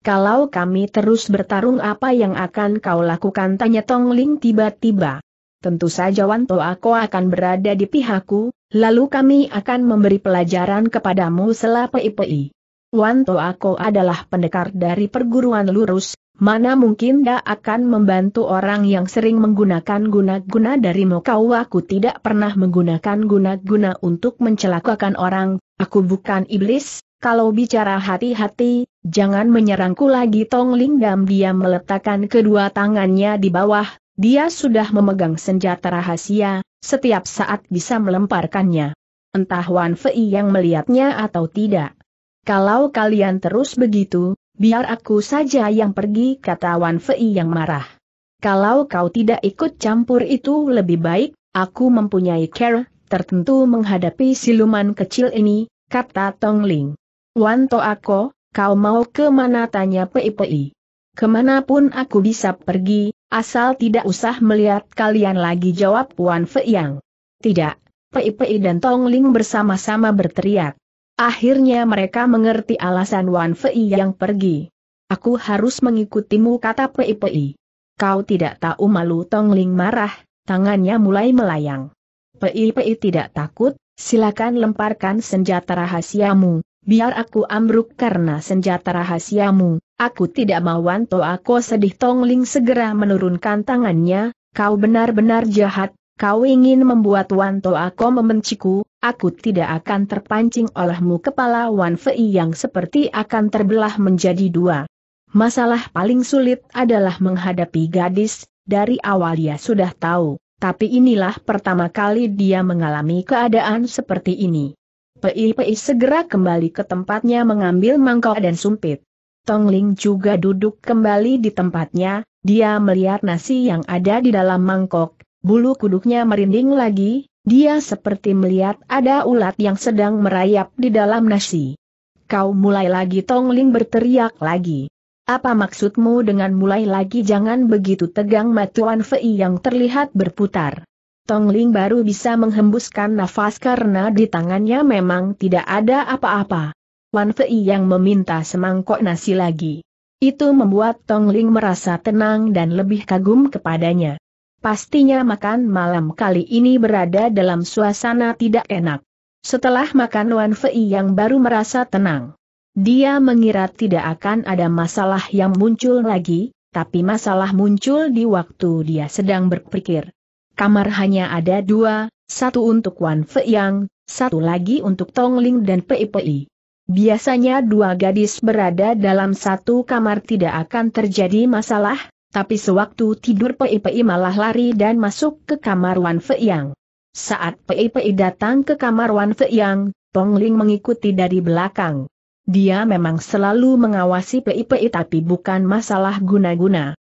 Kalau kami terus bertarung apa yang akan kau lakukan? Tanya Tong Ling tiba-tiba. Tentu saja Wanto aku akan berada di pihakku, lalu kami akan memberi pelajaran kepadamu selapa IPI. Wanto aku adalah pendekar dari perguruan lurus, mana mungkin dia akan membantu orang yang sering menggunakan guna-guna dari Mokau aku tidak pernah menggunakan guna-guna untuk mencelakakan orang, Aku bukan iblis, kalau bicara hati-hati, jangan menyerangku lagi Tong Linggam dia meletakkan kedua tangannya di bawah, dia sudah memegang senjata rahasia, setiap saat bisa melemparkannya. Entah Wan Fei yang melihatnya atau tidak. Kalau kalian terus begitu, biar aku saja yang pergi kata Wan Fei yang marah. Kalau kau tidak ikut campur itu lebih baik, aku mempunyai care, tertentu menghadapi siluman kecil ini, kata Tong Ling. Wan To Ako, kau mau ke mana tanya Pei. Ke mana pun aku bisa pergi, asal tidak usah melihat kalian lagi jawab Wan Fei Yang. Tidak, Pei dan Tong Ling bersama-sama berteriak. Akhirnya mereka mengerti alasan Wan Fei yang pergi. Aku harus mengikutimu kata Pei. Kau tidak tahu malu Tong Ling marah, tangannya mulai melayang. Pei tidak takut, silakan lemparkan senjata rahasiamu, biar aku ambruk karena senjata rahasiamu, aku tidak mau wanto aku sedih Tongling segera menurunkan tangannya, kau benar-benar jahat, kau ingin membuat wanto aku membenciku, aku tidak akan terpancing olehmu kepala Wan Fei yang seperti akan terbelah menjadi dua. Masalah paling sulit adalah menghadapi gadis, dari awal dia sudah tahu, tapi inilah pertama kali dia mengalami keadaan seperti ini. Pei-Pei segera kembali ke tempatnya mengambil mangkok dan sumpit. Tong Ling juga duduk kembali di tempatnya, dia melihat nasi yang ada di dalam mangkok, bulu kuduknya merinding lagi, dia seperti melihat ada ulat yang sedang merayap di dalam nasi. Kau mulai lagi Tong Ling berteriak lagi. Apa maksudmu dengan mulai lagi jangan begitu tegang matuan Fei yang terlihat berputar. Tong Ling baru bisa menghembuskan nafas karena di tangannya memang tidak ada apa-apa. Wan Fei yang meminta semangkok nasi lagi. Itu membuat Tong Ling merasa tenang dan lebih kagum kepadanya. Pastinya makan malam kali ini berada dalam suasana tidak enak. Setelah makan Wan Fei yang baru merasa tenang. Dia mengira tidak akan ada masalah yang muncul lagi, tapi masalah muncul di waktu dia sedang berpikir. Kamar hanya ada dua, satu untuk Wan Fei Yang, satu lagi untuk Tong Ling dan Pei Pei. Biasanya dua gadis berada dalam satu kamar tidak akan terjadi masalah, tapi sewaktu tidur Pei Pei malah lari dan masuk ke kamar Wan Fei Yang. Saat Pei Pei datang ke kamar Wan Fei Yang, Tong Ling mengikuti dari belakang. Dia memang selalu mengawasi Pei Pei tapi bukan masalah guna-guna.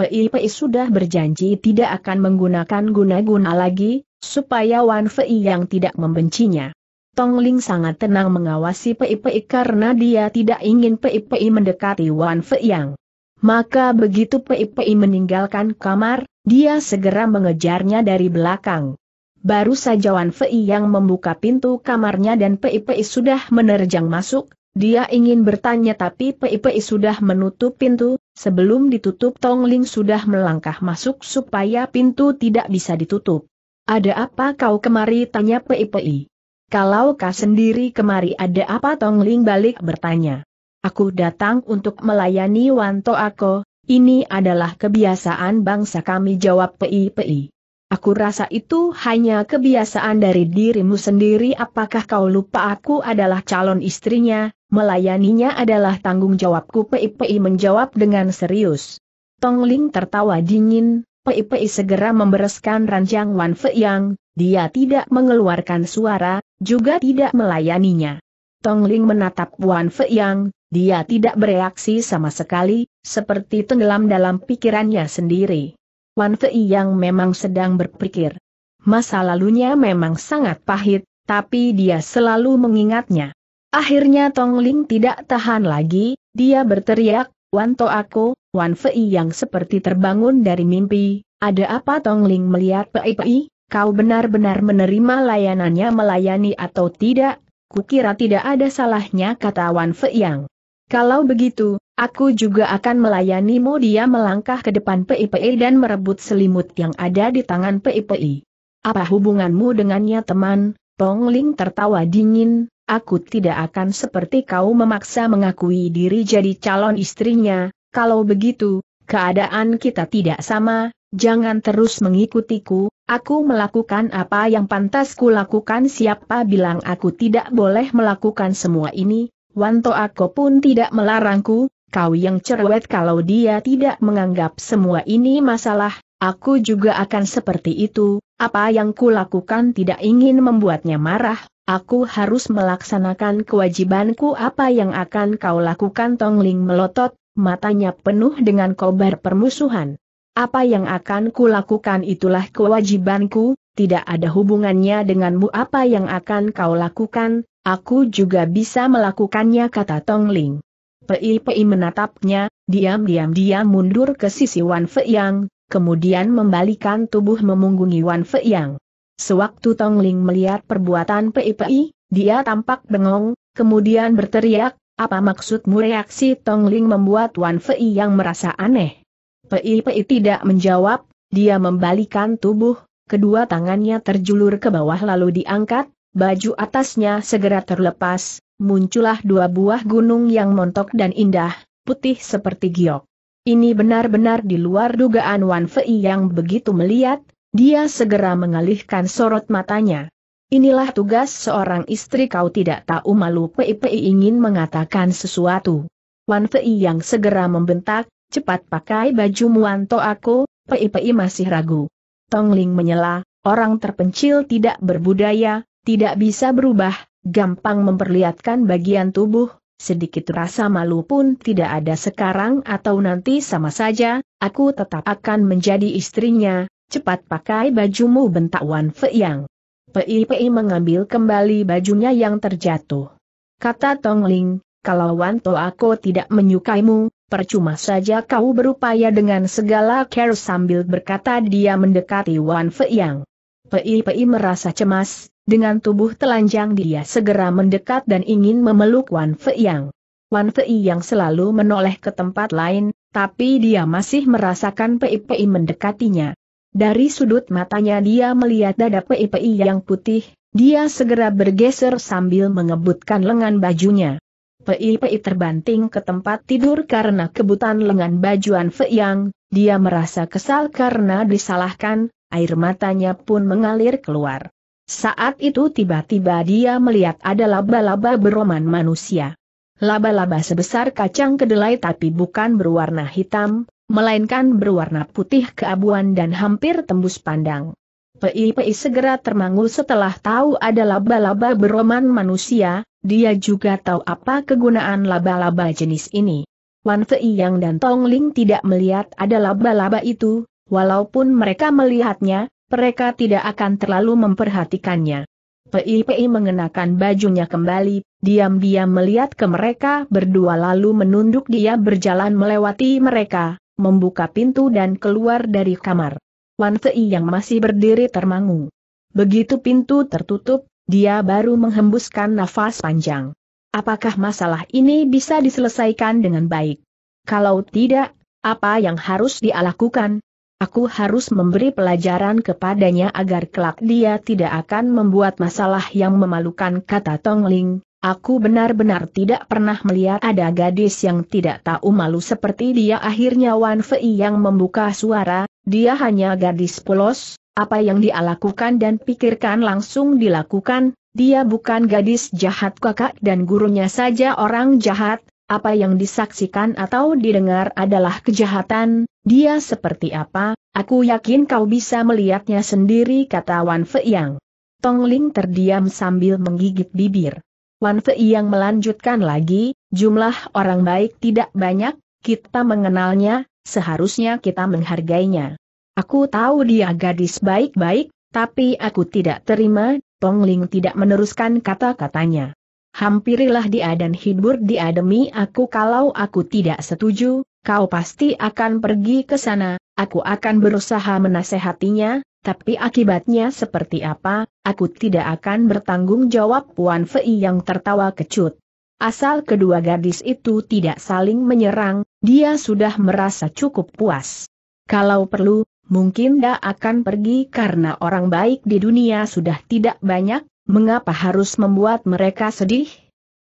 Pei Pei sudah berjanji tidak akan menggunakan guna-guna lagi, supaya Wan Fei yang tidak membencinya. Tong Ling sangat tenang mengawasi Pei Pei karena dia tidak ingin Pei Pei mendekati Wan Fei Yang. Maka begitu Pei Pei meninggalkan kamar, dia segera mengejarnya dari belakang. Baru saja Wan Fei yang membuka pintu kamarnya dan Pei Pei sudah menerjang masuk, dia ingin bertanya tapi Pei Pei sudah menutup pintu, sebelum ditutup Tong Ling sudah melangkah masuk supaya pintu tidak bisa ditutup. Ada apa kau kemari tanya Pei Pei. Kalau kau sendiri kemari ada apa Tong Ling balik bertanya. Aku datang untuk melayani Wanto aku, ini adalah kebiasaan bangsa kami jawab Pei Pei. Aku rasa itu hanya kebiasaan dari dirimu sendiri apakah kau lupa aku adalah calon istrinya, melayaninya adalah tanggung jawabku Pei menjawab dengan serius. Tong Ling tertawa dingin, Pei segera membereskan ranjang Wan Fei Yang, dia tidak mengeluarkan suara, juga tidak melayaninya. Tong Ling menatap Wan Fei Yang, dia tidak bereaksi sama sekali, seperti tenggelam dalam pikirannya sendiri. Wan Fei Yang memang sedang berpikir. Masa lalunya memang sangat pahit, tapi dia selalu mengingatnya. Akhirnya Tong Ling tidak tahan lagi, dia berteriak, Wan To aku, Wan Fei yang seperti terbangun dari mimpi, ada apa Tong Ling melihat Pei Pei, kau benar-benar menerima layanannya melayani atau tidak, kukira tidak ada salahnya kata Wan Fei Yang. Kalau begitu, aku juga akan melayanimu. Dia melangkah ke depan Pei dan merebut selimut yang ada di tangan Pei. Apa hubunganmu dengannya teman? Tong Ling tertawa dingin, aku tidak akan seperti kau memaksa mengakui diri jadi calon istrinya, kalau begitu, keadaan kita tidak sama, jangan terus mengikutiku, Aku melakukan apa yang pantas kulakukan. Siapa bilang aku tidak boleh melakukan semua ini, Wanto aku pun tidak melarangku, kau yang cerewet kalau dia tidak menganggap semua ini masalah, aku juga akan seperti itu, apa yang kulakukan tidak ingin membuatnya marah, aku harus melaksanakan kewajibanku apa yang akan kau lakukan Tongling melotot, matanya penuh dengan kobar permusuhan. Apa yang akan kulakukan itulah kewajibanku, tidak ada hubungannya denganmu apa yang akan kau lakukan, aku juga bisa melakukannya kata Tong Ling. Pei Pei menatapnya, diam-diam dia mundur ke sisi Wan Fei Yang, kemudian membalikan tubuh memunggungi Wan Fei Yang. Sewaktu Tong Ling melihat perbuatan Pei Pei, dia tampak bengong, kemudian berteriak, apa maksudmu reaksi Tong Ling membuat Wan Fei Yang merasa aneh. Pei Pei tidak menjawab, dia membalikan tubuh, kedua tangannya terjulur ke bawah lalu diangkat, baju atasnya segera terlepas, muncullah dua buah gunung yang montok dan indah, putih seperti giok. Ini benar-benar di luar dugaan Wan Fei yang begitu melihat, dia segera mengalihkan sorot matanya. Inilah tugas seorang istri kau tidak tahu malu Pei Pei ingin mengatakan sesuatu. Wan Fei yang segera membentak, cepat pakai baju muanto aku, Pei masih ragu. Tongling menyela, orang terpencil tidak berbudaya, tidak bisa berubah, gampang memperlihatkan bagian tubuh, sedikit rasa malu pun tidak ada sekarang atau nanti sama saja, aku tetap akan menjadi istrinya, cepat pakai bajumu bentak Wan Fei Yang. Pei mengambil kembali bajunya yang terjatuh. Kata Tongling, kalau Wanto aku tidak menyukaimu, percuma saja kau berupaya dengan segala care sambil berkata dia mendekati Wan Fei Yang. Pei-Pei merasa cemas, dengan tubuh telanjang dia segera mendekat dan ingin memeluk Wan Fei Yang. Wan Fei yang selalu menoleh ke tempat lain, tapi dia masih merasakan Pei-Pei mendekatinya. Dari sudut matanya dia melihat dada Pei-Pei yang putih, dia segera bergeser sambil mengebutkan lengan bajunya. Pei-Pei terbanting ke tempat tidur karena kebutan lengan bajuan Fei Yang, dia merasa kesal karena disalahkan, air matanya pun mengalir keluar. Saat itu tiba-tiba dia melihat ada laba-laba beroman manusia. Laba-laba sebesar kacang kedelai tapi bukan berwarna hitam, melainkan berwarna putih keabuan dan hampir tembus pandang. Pei-Pei segera termanggul setelah tahu ada laba-laba beroman manusia, dia juga tahu apa kegunaan laba-laba jenis ini. Wan Fei Yang dan Tong Ling tidak melihat ada laba-laba itu, walaupun mereka melihatnya, mereka tidak akan terlalu memperhatikannya. Pei Pei mengenakan bajunya kembali, diam-diam melihat ke mereka berdua lalu menunduk dia berjalan melewati mereka, membuka pintu dan keluar dari kamar. Wan Fei yang masih berdiri termangu. Begitu pintu tertutup, dia baru menghembuskan nafas panjang. Apakah masalah ini bisa diselesaikan dengan baik? Kalau tidak, apa yang harus dia lakukan? Aku harus memberi pelajaran kepadanya agar kelak dia tidak akan membuat masalah yang memalukan kata Tong Ling. Aku benar-benar tidak pernah melihat ada gadis yang tidak tahu malu seperti dia. Akhirnya Wan Fei yang membuka suara, dia hanya gadis polos, apa yang dia lakukan dan pikirkan langsung dilakukan, dia bukan gadis jahat kakak dan gurunya saja orang jahat, apa yang disaksikan atau didengar adalah kejahatan, dia seperti apa, aku yakin kau bisa melihatnya sendiri kata Wan Fei Yang. Tong Ling terdiam sambil menggigit bibir. Wan Fei Yang melanjutkan lagi, jumlah orang baik tidak banyak, kita mengenalnya, seharusnya kita menghargainya. Aku tahu dia gadis baik-baik, tapi aku tidak terima, Tong Ling tidak meneruskan kata-katanya. Hampirilah dia dan hibur dia demi aku kalau aku tidak setuju, kau pasti akan pergi ke sana, aku akan berusaha menasehatinya, tapi akibatnya seperti apa, aku tidak akan bertanggung jawab Puan Fei yang tertawa kecut. Asal kedua gadis itu tidak saling menyerang, dia sudah merasa cukup puas. Kalau perlu, mungkin dia akan pergi karena orang baik di dunia sudah tidak banyak, mengapa harus membuat mereka sedih?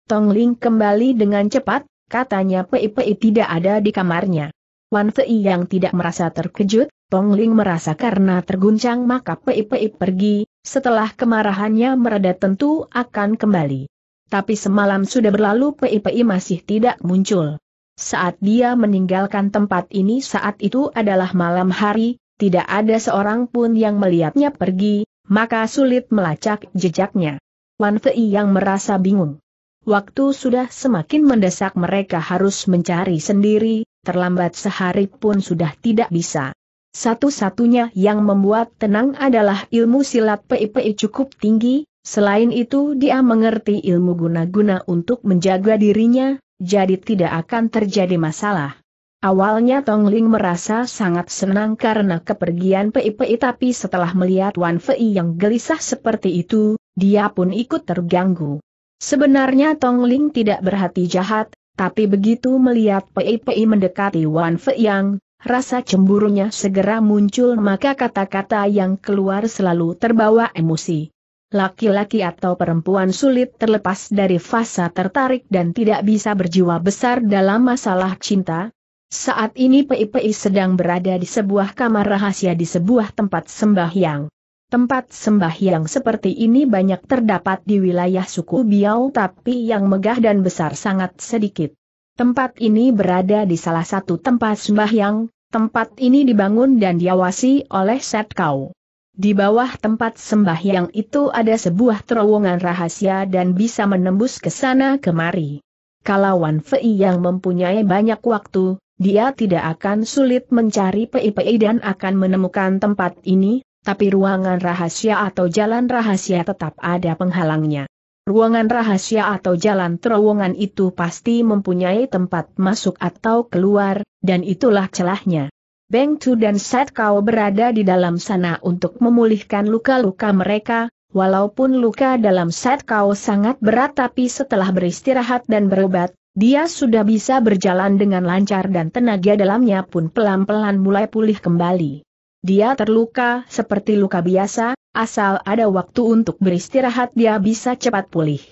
Tong Ling kembali dengan cepat, katanya Pei Pei tidak ada di kamarnya. Wan Fei yang tidak merasa terkejut, Tong Ling merasa karena terguncang maka Pei Pei pergi, setelah kemarahannya mereda tentu akan kembali. Tapi semalam sudah berlalu Pei Pei masih tidak muncul. Saat dia meninggalkan tempat ini saat itu adalah malam hari, tidak ada seorang pun yang melihatnya pergi, maka sulit melacak jejaknya. Wan Fei yang merasa bingung. Waktu sudah semakin mendesak mereka harus mencari sendiri, terlambat sehari pun sudah tidak bisa. Satu-satunya yang membuat tenang adalah ilmu silat PIPI cukup tinggi, selain itu dia mengerti ilmu guna-guna untuk menjaga dirinya, jadi tidak akan terjadi masalah. Awalnya Tong Ling merasa sangat senang karena kepergian PIPI tapi setelah melihat Wan Fei yang gelisah seperti itu, dia pun ikut terganggu. Sebenarnya Tong Ling tidak berhati jahat, tapi begitu melihat PIPI mendekati Wan Fei yang, rasa cemburunya segera muncul maka kata-kata yang keluar selalu terbawa emosi. Laki-laki atau perempuan sulit terlepas dari fasa tertarik dan tidak bisa berjiwa besar dalam masalah cinta, saat ini Pei sedang berada di sebuah kamar rahasia di sebuah tempat sembahyang. Tempat sembahyang seperti ini banyak terdapat di wilayah suku Biao tapi yang megah dan besar sangat sedikit. Tempat ini berada di salah satu tempat sembahyang, tempat ini dibangun dan diawasi oleh Set Kau. Di bawah tempat sembahyang itu ada sebuah terowongan rahasia dan bisa menembus ke sana kemari. Kalau Wan Fei yang mempunyai banyak waktu, dia tidak akan sulit mencari PIPI dan akan menemukan tempat ini, tapi ruangan rahasia atau jalan rahasia tetap ada penghalangnya. Ruangan rahasia atau jalan terowongan itu pasti mempunyai tempat masuk atau keluar, dan itulah celahnya. Beng Tu dan Set Kau berada di dalam sana untuk memulihkan luka-luka mereka, walaupun luka dalam Set Kau sangat berat tapi setelah beristirahat dan berobat, dia sudah bisa berjalan dengan lancar dan tenaga dalamnya pun pelan-pelan mulai pulih kembali. Dia terluka seperti luka biasa, asal ada waktu untuk beristirahat dia bisa cepat pulih.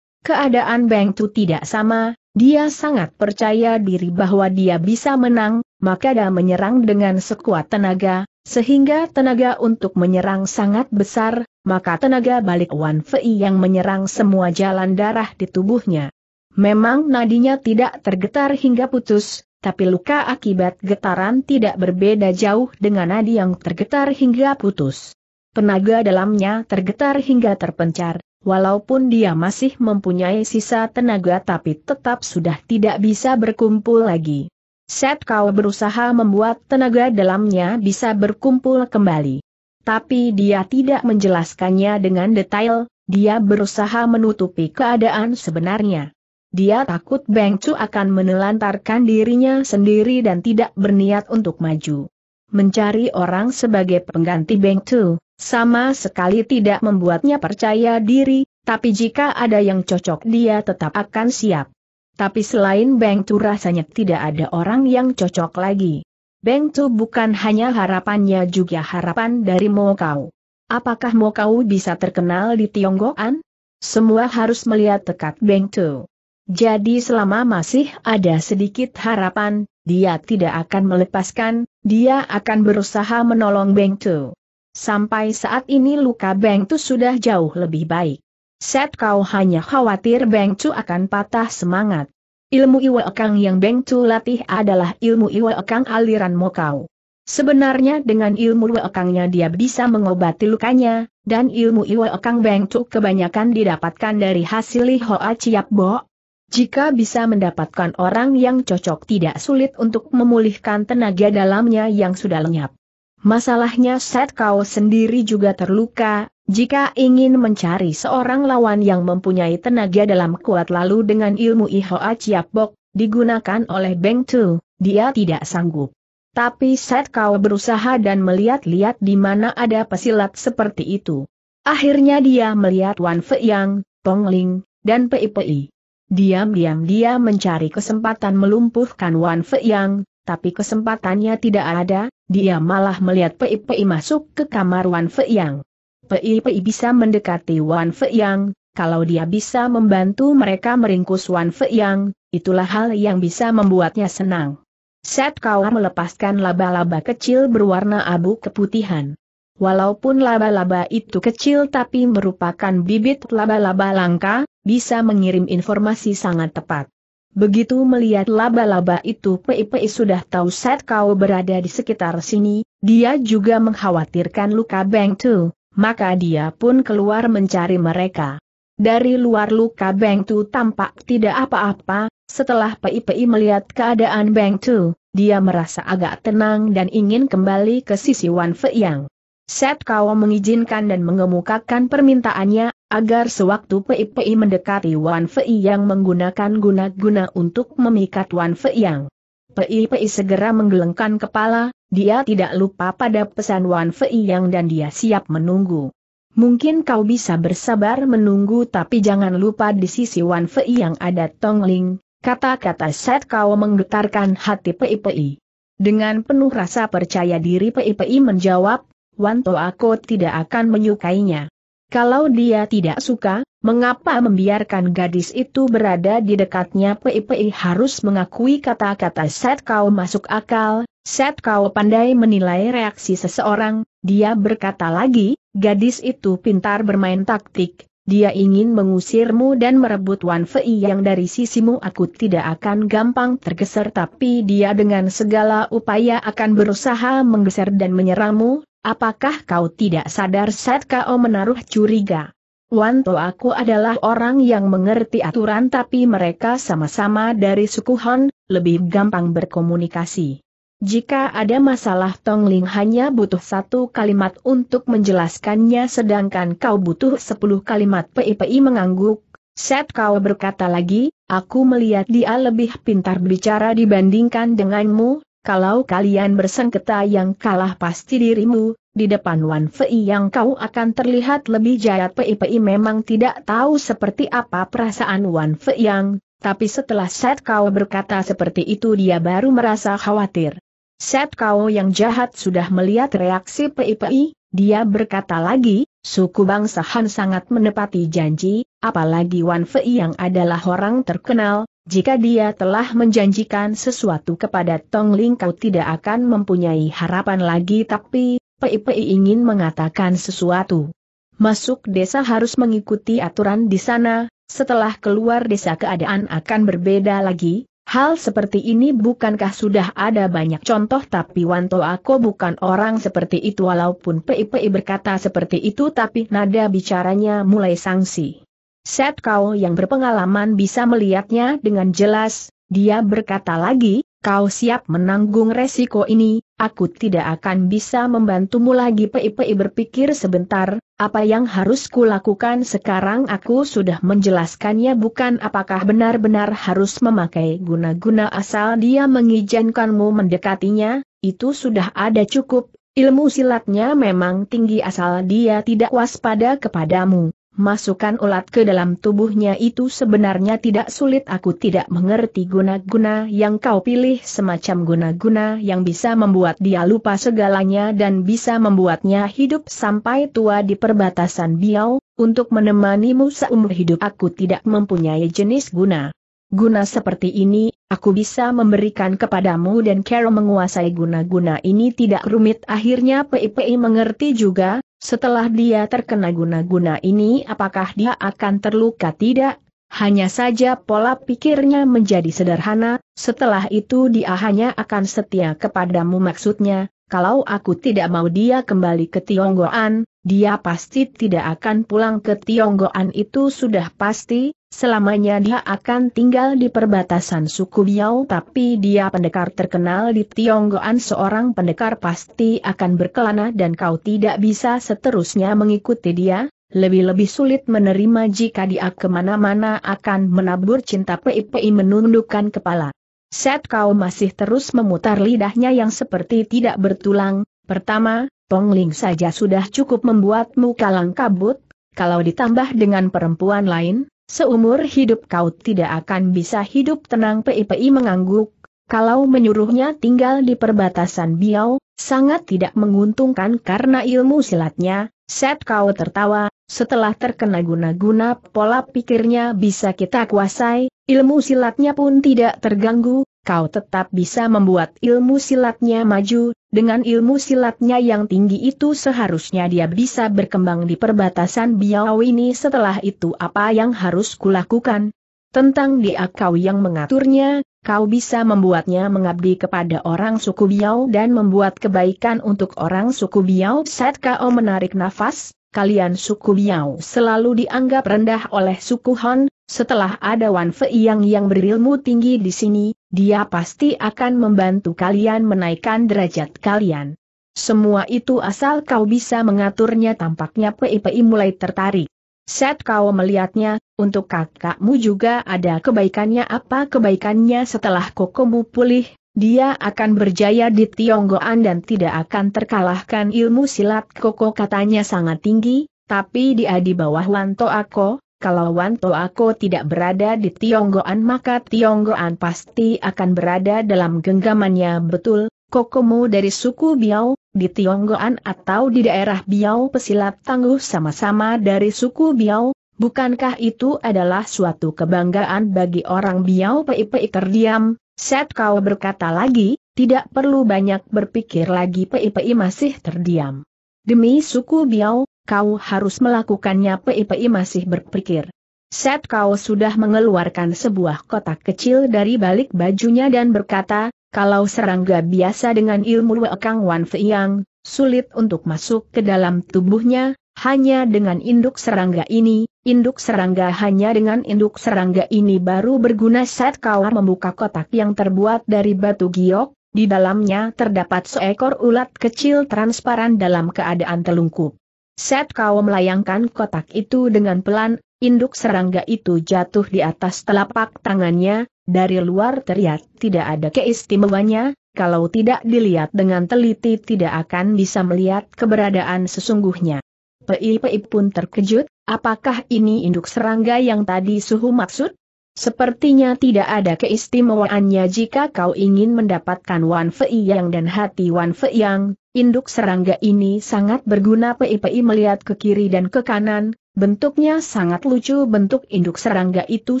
Keadaan Beng Tu tidak sama, dia sangat percaya diri bahwa dia bisa menang, maka dia menyerang dengan sekuat tenaga, sehingga tenaga untuk menyerang sangat besar, maka tenaga balik Wan Fei yang menyerang semua jalan darah di tubuhnya. Memang nadinya tidak tergetar hingga putus, tapi luka akibat getaran tidak berbeda jauh dengan nadi yang tergetar hingga putus. Tenaga dalamnya tergetar hingga terpencar, Walaupun dia masih mempunyai sisa tenaga tapi tetap sudah tidak bisa berkumpul lagi. Set kau berusaha membuat tenaga dalamnya bisa berkumpul kembali. Tapi dia tidak menjelaskannya dengan detail, dia berusaha menutupi keadaan sebenarnya. Dia takut Beng Chu akan menelantarkan dirinya sendiri dan tidak berniat untuk maju. Mencari orang sebagai pengganti Beng Chu, sama sekali tidak membuatnya percaya diri, tapi jika ada yang cocok dia tetap akan siap. Tapi selain Beng Tu rasanya tidak ada orang yang cocok lagi. Beng Tu bukan hanya harapannya juga harapan dari Mo Kau. Apakah Mo Kau bisa terkenal di Tionggoan? Semua harus melihat tekat Beng Tu. Jadi selama masih ada sedikit harapan, dia tidak akan melepaskan, dia akan berusaha menolong Beng Tu. Sampai saat ini luka Beng Tu sudah jauh lebih baik. Set kau hanya khawatir Beng Tu akan patah semangat. Ilmu Iwa Ekang yang Beng Tu latih adalah ilmu Iwa Ekang aliran Mokau. Sebenarnya dengan ilmu Iwa Ekangnya dia bisa mengobati lukanya, dan ilmu Iwa Ekang Beng Tu kebanyakan didapatkan dari hasil Hoa Ciap Bo. Jika bisa mendapatkan orang yang cocok tidak sulit untuk memulihkan tenaga dalamnya yang sudah lenyap. Masalahnya Set Kau sendiri juga terluka, jika ingin mencari seorang lawan yang mempunyai tenaga dalam kuat lalu dengan ilmu Ihoa Bok, digunakan oleh Beng Tu, dia tidak sanggup. Tapi Set Kau berusaha dan melihat-lihat di mana ada pesilat seperti itu. Akhirnya dia melihat Wan Fei Yang, Tong Ling, dan Pei Pei. Diam-diam dia mencari kesempatan melumpuhkan Wan Fei Yang, tapi kesempatannya tidak ada, dia malah melihat Pei Pei masuk ke kamar Wan Fei Yang. Pei Pei bisa mendekati Wan Fei Yang, kalau dia bisa membantu mereka meringkus Wan Fei Yang, itulah hal yang bisa membuatnya senang. Set Kau melepaskan laba-laba kecil berwarna abu keputihan. Walaupun laba-laba itu kecil tapi merupakan bibit laba-laba langka, bisa mengirim informasi sangat tepat. Begitu melihat laba-laba itu Pei sudah tahu Set Kau berada di sekitar sini, dia juga mengkhawatirkan luka Beng Tu, maka dia pun keluar mencari mereka. Dari luar luka Beng Tu tampak tidak apa-apa, setelah Pei melihat keadaan Beng Tu, dia merasa agak tenang dan ingin kembali ke sisi Wan Fei Yang. Set Kau mengizinkan dan mengemukakan permintaannya, agar sewaktu Pei Pei mendekati Wan Fei yang menggunakan guna-guna untuk memikat Wan Fei yang. Pei Pei segera menggelengkan kepala, dia tidak lupa pada pesan Wan Fei yang dan dia siap menunggu. Mungkin kau bisa bersabar menunggu tapi jangan lupa di sisi Wan Fei yang ada Tong Ling, kata-kata Set Kau menggetarkan hati Pei Pei. Dengan penuh rasa percaya diri Pei Pei menjawab, Wanto aku tidak akan menyukainya. Kalau dia tidak suka, mengapa membiarkan gadis itu berada di dekatnya? Pei Pei harus mengakui kata-kata Set Kau masuk akal, Set Kau pandai menilai reaksi seseorang, dia berkata lagi, gadis itu pintar bermain taktik, dia ingin mengusirmu dan merebut Wan Fei yang dari sisimu. Aku tidak akan gampang tergeser tapi dia dengan segala upaya akan berusaha menggeser dan menyerangmu, Apakah kau tidak sadar saat kau menaruh curiga? Wanto aku adalah orang yang mengerti aturan tapi mereka sama-sama dari suku Han, lebih gampang berkomunikasi. Jika ada masalah Tong Ling hanya butuh satu kalimat untuk menjelaskannya sedangkan kau butuh sepuluh kalimat PIPI mengangguk. Set kau berkata lagi, aku melihat dia lebih pintar bicara dibandingkan denganmu, kalau kalian bersengketa yang kalah pasti dirimu, di depan Wan Fei yang kau akan terlihat lebih jayat Pei Pei memang tidak tahu seperti apa perasaan Wan Fei yang, tapi setelah Set Kau berkata seperti itu dia baru merasa khawatir. Set Kau yang jahat sudah melihat reaksi Pei Pei, dia berkata lagi, suku bangsa Han sangat menepati janji, apalagi Wan Fei yang adalah orang terkenal, jika dia telah menjanjikan sesuatu kepada Tong Ling kau tidak akan mempunyai harapan lagi tapi, Pei Pei ingin mengatakan sesuatu. Masuk desa harus mengikuti aturan di sana, setelah keluar desa keadaan akan berbeda lagi, Hal seperti ini bukankah sudah ada banyak contoh tapi Wanto aku bukan orang seperti itu walaupun PIPI berkata seperti itu tapi nada bicaranya mulai sangsi. Set kau yang berpengalaman bisa melihatnya dengan jelas, dia berkata lagi, kau siap menanggung resiko ini, aku tidak akan bisa membantumu lagi. PIPI berpikir sebentar, apa yang harus kulakukan sekarang aku sudah menjelaskannya. Bukan apakah benar-benar harus memakai guna-guna asal dia mengizinkanmu mendekatinya, itu sudah ada cukup, ilmu silatnya memang tinggi asal dia tidak waspada kepadamu masukkan ulat ke dalam tubuhnya itu sebenarnya tidak sulit aku tidak mengerti guna-guna yang kau pilih semacam guna-guna yang bisa membuat dia lupa segalanya dan bisa membuatnya hidup sampai tua di perbatasan biau, untuk menemanimu seumur hidup aku tidak mempunyai jenis guna. Guna seperti ini, aku bisa memberikan kepadamu dan Carol menguasai guna-guna ini tidak rumit. Akhirnya PIPI mengerti juga, setelah dia terkena guna-guna ini apakah dia akan terluka? Tidak? Hanya saja pola pikirnya menjadi sederhana, setelah itu dia hanya akan setia kepadamu. Maksudnya, kalau aku tidak mau dia kembali ke Tionggoan, dia pasti tidak akan pulang ke Tionggoan. Itu sudah pasti, Selamanya dia akan tinggal di perbatasan suku Biao tapi dia pendekar terkenal di Tionggoan. Seorang pendekar pasti akan berkelana dan kau tidak bisa seterusnya mengikuti dia, lebih-lebih sulit menerima jika dia ke mana-mana akan menabur cinta PIPI menundukkan kepala. Set kau masih terus memutar lidahnya yang seperti tidak bertulang, pertama, Tongling saja sudah cukup membuatmu kalang kabut, kalau ditambah dengan perempuan lain, Seumur hidup kau tidak akan bisa hidup tenang. PIPI mengangguk, kalau menyuruhnya tinggal di perbatasan Biau, sangat tidak menguntungkan karena ilmu silatnya, set kau tertawa, setelah terkena guna-guna pola pikirnya bisa kita kuasai, ilmu silatnya pun tidak terganggu, kau tetap bisa membuat ilmu silatnya maju, dengan ilmu silatnya yang tinggi itu seharusnya dia bisa berkembang di perbatasan Biau ini setelah itu apa yang harus kulakukan? Tentang dia kau yang mengaturnya, kau bisa membuatnya mengabdi kepada orang suku Biau dan membuat kebaikan untuk orang suku Biau saat kau menarik nafas, kalian suku Biau selalu dianggap rendah oleh suku Han, setelah ada Wan Fei yang yang berilmu tinggi di sini, dia pasti akan membantu kalian menaikkan derajat kalian. Semua itu asal kau bisa mengaturnya tampaknya Pei Pei mulai tertarik. Set kau melihatnya, untuk kakakmu juga ada kebaikannya apa kebaikannya setelah kokomu pulih, dia akan berjaya di Tionggoan dan tidak akan terkalahkan ilmu silat koko katanya sangat tinggi, tapi dia di bawah Wanto Ako, kalau Wanto Ako tidak berada di Tionggoan maka Tionggoan pasti akan berada dalam genggamannya betul, kokomu dari suku Biao, di Tionggoan atau di daerah Biao pesilat tangguh sama-sama dari suku Biao, bukankah itu adalah suatu kebanggaan bagi orang Biao? Pei terdiam, Set kau berkata lagi, tidak perlu banyak berpikir lagi. Pei masih terdiam. Demi suku Biao, kau harus melakukannya Pei masih berpikir. Set kau sudah mengeluarkan sebuah kotak kecil dari balik bajunya dan berkata, kalau serangga biasa dengan ilmu Wekang Wan Feiang, sulit untuk masuk ke dalam tubuhnya, hanya dengan induk serangga ini, induk serangga hanya dengan induk serangga ini baru berguna saat kau membuka kotak yang terbuat dari batu giok, di dalamnya terdapat seekor ulat kecil transparan dalam keadaan telungkup. Saat kau melayangkan kotak itu dengan pelan, induk serangga itu jatuh di atas telapak tangannya, dari luar terlihat tidak ada keistimewanya, kalau tidak dilihat dengan teliti tidak akan bisa melihat keberadaan sesungguhnya. Pei-Pei pun terkejut, apakah ini induk serangga yang tadi suhu maksud? Sepertinya tidak ada keistimewaannya jika kau ingin mendapatkan Wan Fei Yang dan hati Wan Fei Yang. Induk serangga ini sangat berguna Pei-Pei melihat ke kiri dan ke kanan, bentuknya sangat lucu bentuk induk serangga itu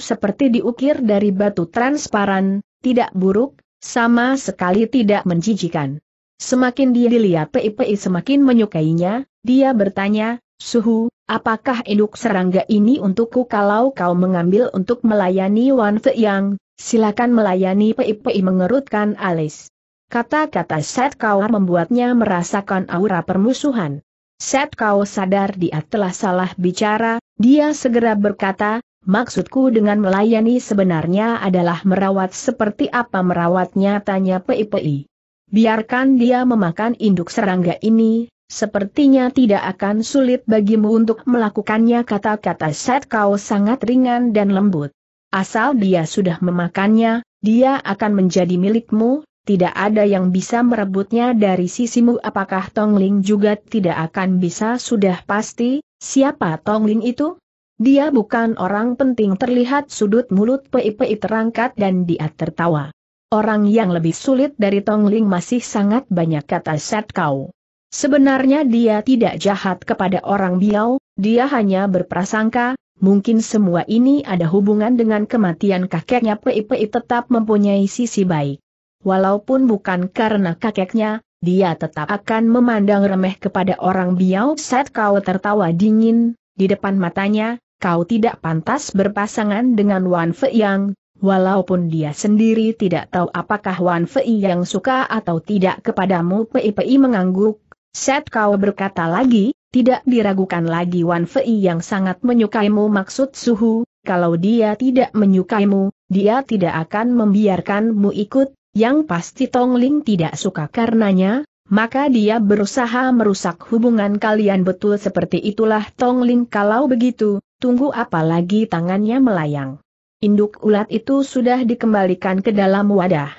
seperti diukir dari batu transparan, tidak buruk, sama sekali tidak menjijikan. Semakin dia dilihat Pei-Pei semakin menyukainya, dia bertanya, Suhu, apakah induk serangga ini untukku kalau kau mengambil untuk melayani Wan Yang, silakan melayani Pei Pei mengerutkan alis. Kata-kata Set Kau membuatnya merasakan aura permusuhan. Set Kau sadar dia telah salah bicara, dia segera berkata, maksudku dengan melayani sebenarnya adalah merawat seperti apa merawatnya tanya Pei Pei. Biarkan dia memakan induk serangga ini, Sepertinya tidak akan sulit bagimu untuk melakukannya kata-kata Set Kau sangat ringan dan lembut. Asal dia sudah memakannya, dia akan menjadi milikmu, tidak ada yang bisa merebutnya dari sisimu apakah Tongling juga tidak akan bisa sudah pasti, siapa Tongling itu? Dia bukan orang penting terlihat sudut mulut Pei Pei terangkat dan dia tertawa. Orang yang lebih sulit dari Tongling masih sangat banyak kata Set Kau. Sebenarnya dia tidak jahat kepada orang Biao, dia hanya berprasangka, mungkin semua ini ada hubungan dengan kematian kakeknya. Pei tetap mempunyai sisi baik. Walaupun bukan karena kakeknya, dia tetap akan memandang remeh kepada orang Biao. Saat kau tertawa dingin, di depan matanya, kau tidak pantas berpasangan dengan Wan Fei Yang, walaupun dia sendiri tidak tahu apakah Wan Fei Yang suka atau tidak kepadamu Pei Pei mengangguk, Set kau berkata lagi, tidak diragukan lagi Wan Fei yang sangat menyukaimu maksud suhu, kalau dia tidak menyukaimu, dia tidak akan membiarkanmu ikut, yang pasti Tong Ling tidak suka karenanya, maka dia berusaha merusak hubungan kalian betul seperti itulah Tong Ling kalau begitu, tunggu apa lagi tangannya melayang. Induk ulat itu sudah dikembalikan ke dalam wadah.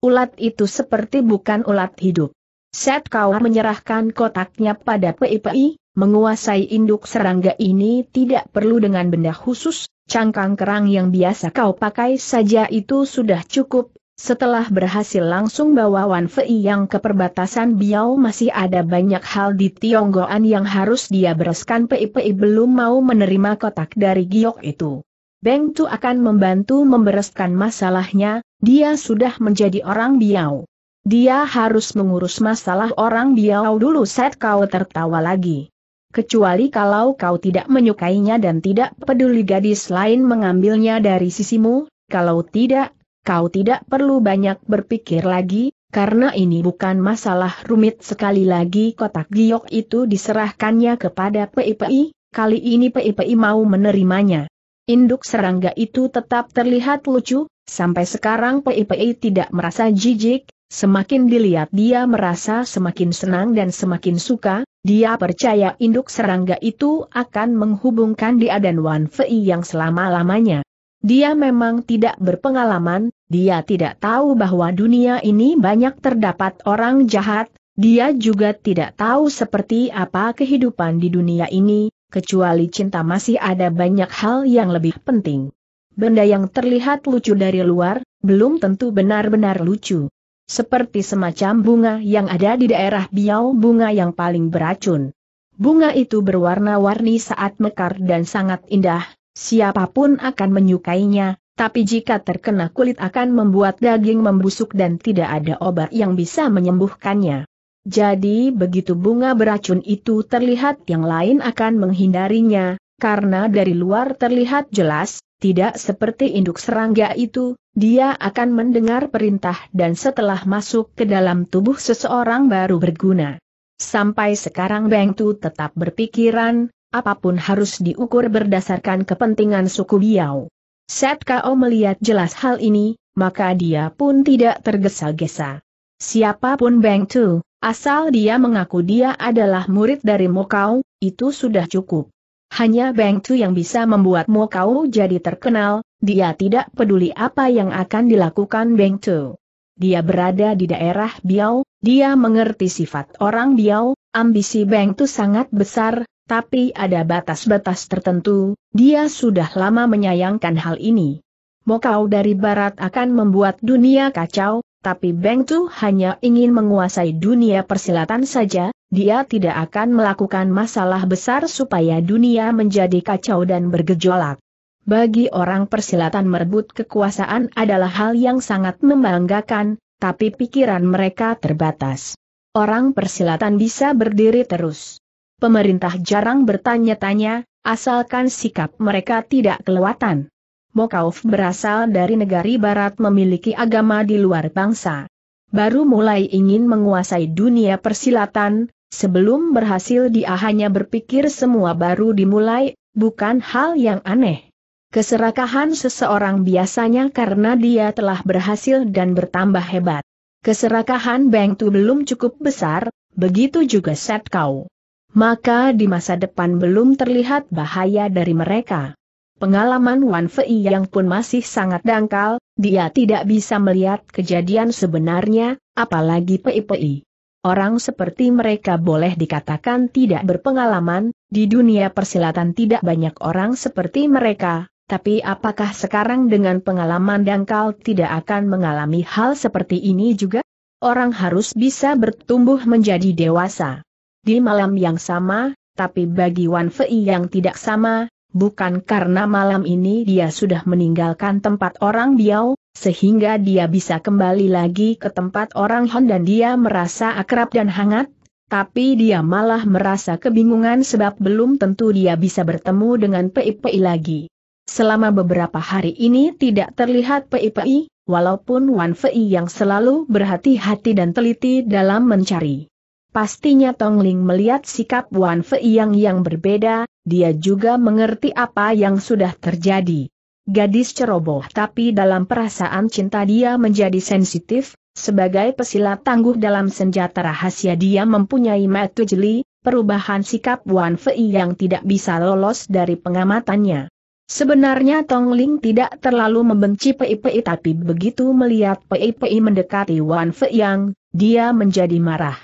Ulat itu seperti bukan ulat hidup. Set kau menyerahkan kotaknya pada PIPI, menguasai induk serangga ini tidak perlu dengan benda khusus, cangkang kerang yang biasa kau pakai saja itu sudah cukup. Setelah berhasil langsung bawa Wan Fei yang ke perbatasan Biao masih ada banyak hal di Tionggoan yang harus dia bereskan PIPI belum mau menerima kotak dari Giok itu. Beng Tu akan membantu membereskan masalahnya, dia sudah menjadi orang Biao. Dia harus mengurus masalah orang Biao dulu set kau tertawa lagi. Kecuali kalau kau tidak menyukainya dan tidak peduli gadis lain mengambilnya dari sisimu, kalau tidak, kau tidak perlu banyak berpikir lagi, karena ini bukan masalah rumit sekali lagi kotak giok itu diserahkannya kepada PIPI, kali ini PIPI mau menerimanya. Induk serangga itu tetap terlihat lucu, sampai sekarang PIPI tidak merasa jijik, Semakin dilihat dia merasa semakin senang dan semakin suka, dia percaya induk serangga itu akan menghubungkan dia dan Wan Fei yang selama-lamanya. Dia memang tidak berpengalaman, dia tidak tahu bahwa dunia ini banyak terdapat orang jahat, dia juga tidak tahu seperti apa kehidupan di dunia ini, kecuali cinta masih ada banyak hal yang lebih penting. Benda yang terlihat lucu dari luar, belum tentu benar-benar lucu seperti semacam bunga yang ada di daerah Biau bunga yang paling beracun. Bunga itu berwarna-warni saat mekar dan sangat indah, siapa pun akan menyukainya, tapi jika terkena kulit akan membuat daging membusuk dan tidak ada obat yang bisa menyembuhkannya. Jadi begitu bunga beracun itu terlihat yang lain akan menghindarinya, karena dari luar terlihat jelas, tidak seperti induk serangga itu, dia akan mendengar perintah dan setelah masuk ke dalam tubuh seseorang baru berguna. Sampai sekarang Beng Tu tetap berpikiran, apa pun harus diukur berdasarkan kepentingan suku Biao. Set Ko melihat jelas hal ini, maka dia pun tidak tergesa-gesa. Siapa pun Beng Tu, asal dia mengaku dia adalah murid dari Mokau, itu sudah cukup. Hanya Beng Tu yang bisa membuat Mokau jadi terkenal, dia tidak peduli apa yang akan dilakukan Beng Tu. dia berada di daerah Biau, dia mengerti sifat orang Biau, ambisi Beng Tu sangat besar, tapi ada batas-batas tertentu, dia sudah lama menyayangkan hal ini. Mokau dari barat akan membuat dunia kacau, tapi Beng Tu hanya ingin menguasai dunia persilatan saja, dia tidak akan melakukan masalah besar supaya dunia menjadi kacau dan bergejolak. Bagi orang persilatan merebut kekuasaan adalah hal yang sangat membanggakan, tapi pikiran mereka terbatas. Orang persilatan bisa berdiri terus. Pemerintah jarang bertanya-tanya, asalkan sikap mereka tidak kelewatan. Mokauf berasal dari negari barat memiliki agama di luar bangsa. Baru mulai ingin menguasai dunia persilatan, sebelum berhasil dia hanya berpikir semua baru dimulai, bukan hal yang aneh. Keserakahan seseorang biasanya karena dia telah berhasil dan bertambah hebat. Keserakahan Beng Tu belum cukup besar, begitu juga Set Kau. Maka di masa depan belum terlihat bahaya dari mereka. Pengalaman Wan Fei yang pun masih sangat dangkal, dia tidak bisa melihat kejadian sebenarnya, apalagi Pei Pei. Orang seperti mereka boleh dikatakan tidak berpengalaman, di dunia persilatan tidak banyak orang seperti mereka, tapi apakah sekarang dengan pengalaman dangkal tidak akan mengalami hal seperti ini juga? Orang harus bisa bertumbuh menjadi dewasa. Di malam yang sama, tapi bagi Wan Fei yang tidak sama, bukan karena malam ini dia sudah meninggalkan tempat orang Biao, sehingga dia bisa kembali lagi ke tempat orang Han dan dia merasa akrab dan hangat, tapi dia malah merasa kebingungan sebab belum tentu dia bisa bertemu dengan PIPI lagi. Selama beberapa hari ini tidak terlihat PIPI, walaupun Wan Fei yang selalu berhati-hati dan teliti dalam mencari. Pastinya Tong Ling melihat sikap Wan Fei yang yang berbeda, dia juga mengerti apa yang sudah terjadi. Gadis ceroboh tapi dalam perasaan cinta dia menjadi sensitif, sebagai pesilat tangguh dalam senjata rahasia dia mempunyai mata jeli, perubahan sikap Wan Fei yang tidak bisa lolos dari pengamatannya. Sebenarnya Tong Ling tidak terlalu membenci Pei Pei tapi begitu melihat Pei Pei mendekati Wan Fei yang, dia menjadi marah.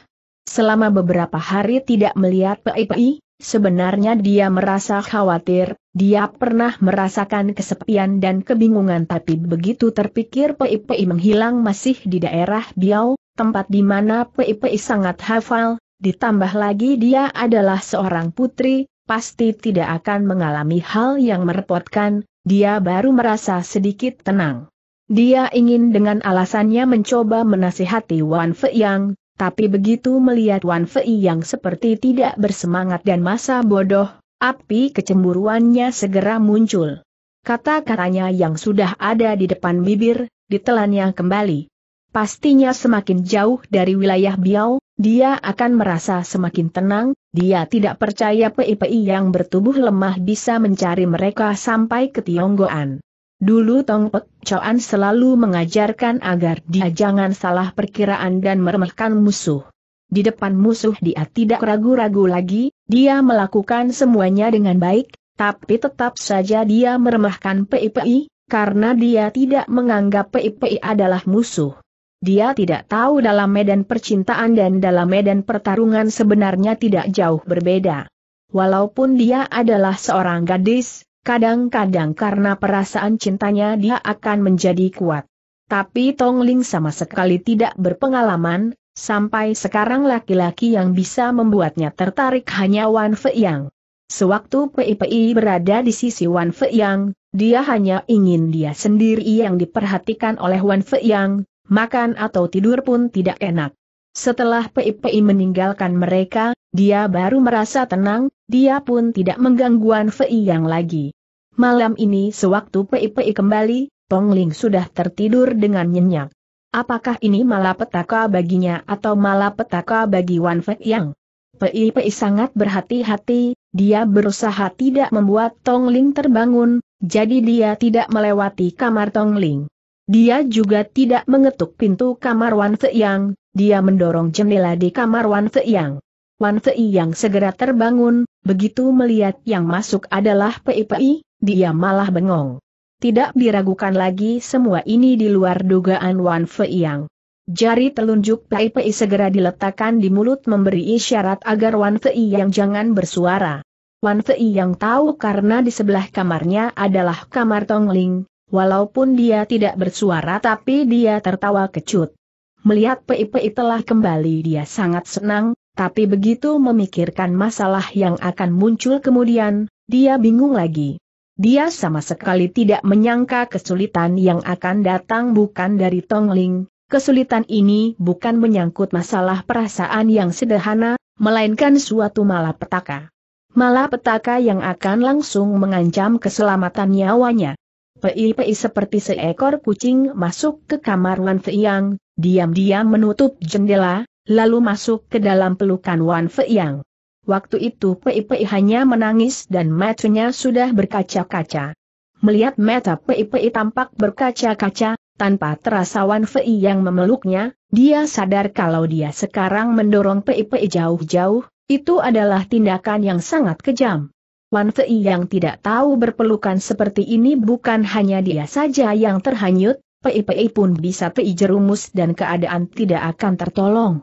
Selama beberapa hari tidak melihat Pei Pei, sebenarnya dia merasa khawatir, dia pernah merasakan kesepian dan kebingungan tapi begitu terpikir Pei Pei menghilang masih di daerah Biao, tempat di mana Pei Pei sangat hafal, ditambah lagi dia adalah seorang putri, pasti tidak akan mengalami hal yang merepotkan, dia baru merasa sedikit tenang. Dia ingin dengan alasannya mencoba menasihati Wan Fei Yang, tapi begitu melihat Wan Fei yang seperti tidak bersemangat dan masa bodoh, api kecemburuannya segera muncul. Kata-katanya yang sudah ada di depan bibir, ditelannya kembali. Pastinya semakin jauh dari wilayah Biao, dia akan merasa semakin tenang, dia tidak percaya PIPI yang bertubuh lemah bisa mencari mereka sampai ke Tionggoan. Dulu Tong Pek Choan selalu mengajarkan agar dia jangan salah perkiraan dan meremehkan musuh. Di depan musuh dia tidak ragu-ragu lagi, dia melakukan semuanya dengan baik, tapi tetap saja dia meremehkan PIPI, karena dia tidak menganggap PIPI adalah musuh. Dia tidak tahu dalam medan percintaan dan dalam medan pertarungan sebenarnya tidak jauh berbeda. Walaupun dia adalah seorang gadis, Kadang-kadang karena perasaan cintanya dia akan menjadi kuat. Tapi Tong Ling sama sekali tidak berpengalaman, sampai sekarang laki-laki yang bisa membuatnya tertarik hanya Wan Fei Yang. Sewaktu PIPI berada di sisi Wan Fei Yang, dia hanya ingin dia sendiri yang diperhatikan oleh Wan Fei Yang, makan atau tidur pun tidak enak. Setelah PIPI meninggalkan mereka, dia baru merasa tenang, dia pun tidak mengganggu Wan Fei yang lagi. Malam ini sewaktu PIPI kembali, Tong Ling sudah tertidur dengan nyenyak. Apakah ini malapetaka baginya atau malapetaka bagi Wan Fei yang? PIPI sangat berhati-hati, dia berusaha tidak membuat Tong Ling terbangun, jadi dia tidak melewati kamar Tong Ling. Dia juga tidak mengetuk pintu kamar Wan Fei yang, dia mendorong jendela di kamar Wan Fei Yang. Wan Fei Yang segera terbangun, begitu melihat yang masuk adalah Pei Pei, dia malah bengong. Tidak diragukan lagi semua ini di luar dugaan Wan Yang. Jari telunjuk Pei Pei segera diletakkan di mulut memberi isyarat agar Wan Fei yang jangan bersuara. Wan Fei yang tahu karena di sebelah kamarnya adalah kamar Tong Ling, walaupun dia tidak bersuara tapi dia tertawa kecut. Melihat Pei telah kembali dia sangat senang, tapi begitu memikirkan masalah yang akan muncul kemudian, dia bingung lagi. Dia sama sekali tidak menyangka kesulitan yang akan datang bukan dari Tong Ling, Kesulitan ini bukan menyangkut masalah perasaan yang sederhana, melainkan suatu malapetaka. Malapetaka yang akan langsung mengancam keselamatan nyawanya. Pei-pei seperti seekor kucing masuk ke kamar Wan Feiyang, diam-diam menutup jendela, lalu masuk ke dalam pelukan Wan Feiyang. Waktu itu Pei-pei hanya menangis dan matanya sudah berkaca-kaca. Melihat mata Pei-pei tampak berkaca-kaca, tanpa terasa Wan Fei yang memeluknya, dia sadar kalau dia sekarang mendorong Pei Pei jauh-jauh, itu adalah tindakan yang sangat kejam. Wan Fei yang tidak tahu berpelukan seperti ini bukan hanya dia saja yang terhanyut, Pei Pei pun bisa jerumus dan keadaan tidak akan tertolong.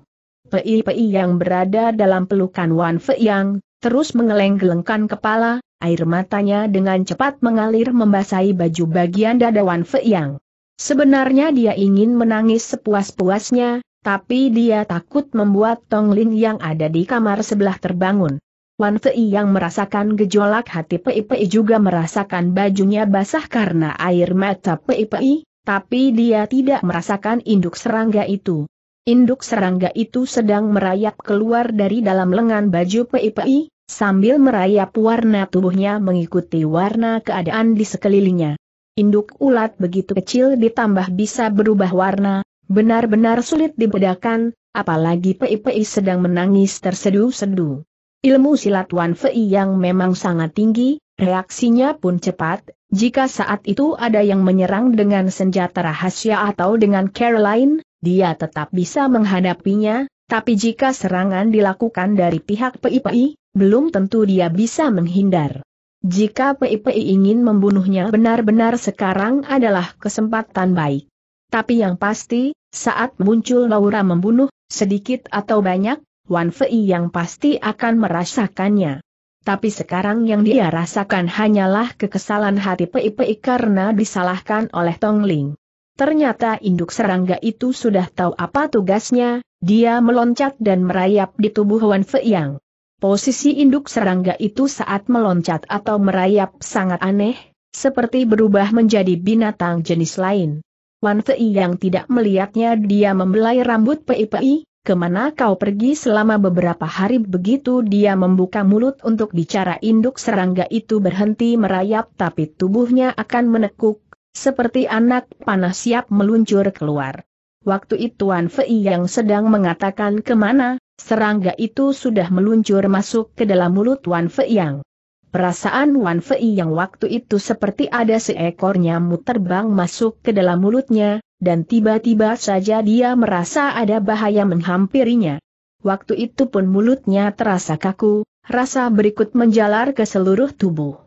Pei Pei yang berada dalam pelukan Wan Fei yang terus mengeleng-gelengkan kepala, air matanya dengan cepat mengalir membasahi baju bagian dada Wan Fei yang. Sebenarnya dia ingin menangis sepuas-puasnya, tapi dia takut membuat Tong Lin yang ada di kamar sebelah terbangun. Wan Fei yang merasakan gejolak hati Pei Pei juga merasakan bajunya basah karena air mata Pei Pei, tapi dia tidak merasakan induk serangga itu. Induk serangga itu sedang merayap keluar dari dalam lengan baju Pei Pei, sambil merayap warna tubuhnya mengikuti warna keadaan di sekelilingnya. Induk ulat begitu kecil ditambah bisa berubah warna, benar-benar sulit dibedakan, apalagi Pei sedang menangis terseduh-seduh. Ilmu silat Wan Fei yang memang sangat tinggi, reaksinya pun cepat, jika saat itu ada yang menyerang dengan senjata rahasia atau dengan Caroline, dia tetap bisa menghadapinya, tapi jika serangan dilakukan dari pihak Pei belum tentu dia bisa menghindar. Jika PIPI ingin membunuhnya benar-benar sekarang adalah kesempatan baik. Tapi yang pasti, saat muncul Laura membunuh, sedikit atau banyak, Wan Fei yang pasti akan merasakannya. Tapi sekarang yang dia rasakan hanyalah kekesalan hati PIPI karena disalahkan oleh Tong Ling. Ternyata induk serangga itu sudah tahu apa tugasnya, dia meloncat dan merayap di tubuh Wan Fei yang. Posisi induk serangga itu saat meloncat atau merayap sangat aneh, seperti berubah menjadi binatang jenis lain. Wan Fei yang tidak melihatnya dia membelai rambut Pei Pei, ke mana kau pergi selama beberapa hari begitu dia membuka mulut untuk bicara induk serangga itu berhenti merayap tapi tubuhnya akan menekuk, seperti anak panah siap meluncur keluar. Waktu itu Wan Fei yang sedang mengatakan ke mana, serangga itu sudah meluncur masuk ke dalam mulut Wan Fei Yang. Perasaan Wan Fei yang waktu itu seperti ada seekor nyamuk terbang masuk ke dalam mulutnya, dan tiba-tiba saja dia merasa ada bahaya menghampirinya. Waktu itu pun mulutnya terasa kaku, rasa berikut menjalar ke seluruh tubuh.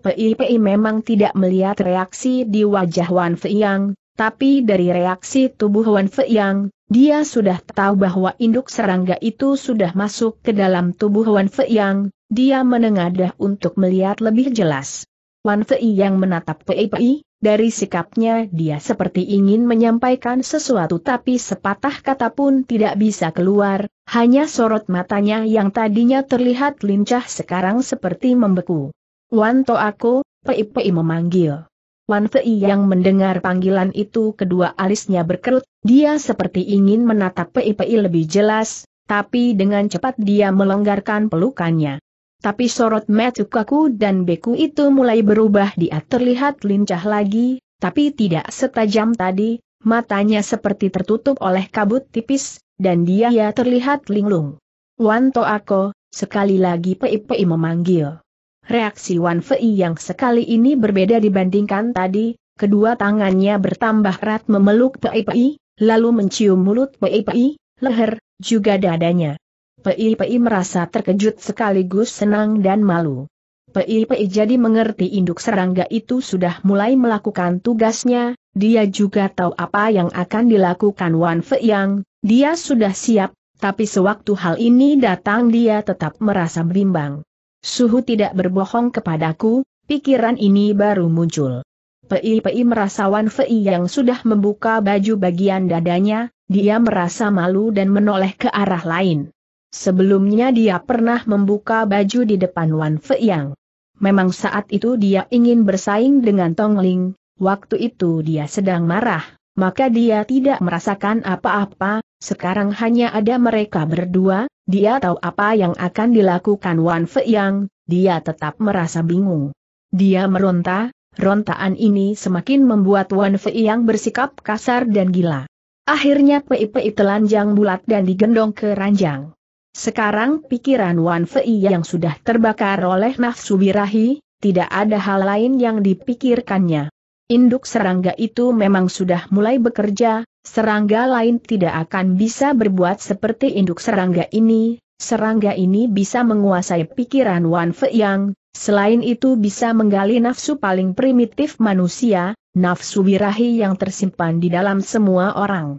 Pei Pei memang tidak melihat reaksi di wajah Wan Fei Yang, tapi dari reaksi tubuh Wan Fei Yang, dia sudah tahu bahwa induk serangga itu sudah masuk ke dalam tubuh Wan Fei Yang, dia menengadah untuk melihat lebih jelas. Wan Fei yang menatap Pei Pei, dari sikapnya dia seperti ingin menyampaikan sesuatu tapi sepatah kata pun tidak bisa keluar, hanya sorot matanya yang tadinya terlihat lincah sekarang seperti membeku. Wan To aku, Pei Pei memanggil. Wan Fei yang mendengar panggilan itu kedua alisnya berkerut, dia seperti ingin menatap Pei Pei lebih jelas, tapi dengan cepat dia melonggarkan pelukannya. Tapi sorot mata kaku dan beku itu mulai berubah dia terlihat lincah lagi, tapi tidak setajam tadi, matanya seperti tertutup oleh kabut tipis, dan dia ya terlihat linglung. Wan To Ako, sekali lagi Pei Pei memanggil. Reaksi Wan Fei yang sekali ini berbeda dibandingkan tadi, kedua tangannya bertambah erat memeluk Pei Pei, lalu mencium mulut Pei Pei, leher, juga dadanya. Pei Pei merasa terkejut sekaligus senang dan malu. Pei Pei jadi mengerti induk serangga itu sudah mulai melakukan tugasnya, dia juga tahu apa yang akan dilakukan Wan Fei Yang, dia sudah siap, tapi sewaktu hal ini datang dia tetap merasa bimbang. Suhu tidak berbohong kepadaku, pikiran ini baru muncul. Pei-Pei merasa Wan Fei yang sudah membuka baju bagian dadanya, dia merasa malu dan menoleh ke arah lain. Sebelumnya dia pernah membuka baju di depan Wan Fei Yang. Memang saat itu dia ingin bersaing dengan Tong Ling, waktu itu dia sedang marah, maka dia tidak merasakan apa-apa, sekarang hanya ada mereka berdua, dia tahu apa yang akan dilakukan Wan Fei Yang, dia tetap merasa bingung. Dia meronta, rontaan ini semakin membuat Wan Fei Yang bersikap kasar dan gila. Akhirnya Pei Pei telanjang bulat dan digendong ke ranjang. Sekarang pikiran Wan Fei yang sudah terbakar oleh nafsu birahi, tidak ada hal lain yang dipikirkannya. Induk serangga itu memang sudah mulai bekerja, serangga lain tidak akan bisa berbuat seperti induk serangga ini, serangga ini bisa menguasai pikiran Wan Fei yang, selain itu bisa menggali nafsu paling primitif manusia, nafsu birahi yang tersimpan di dalam semua orang.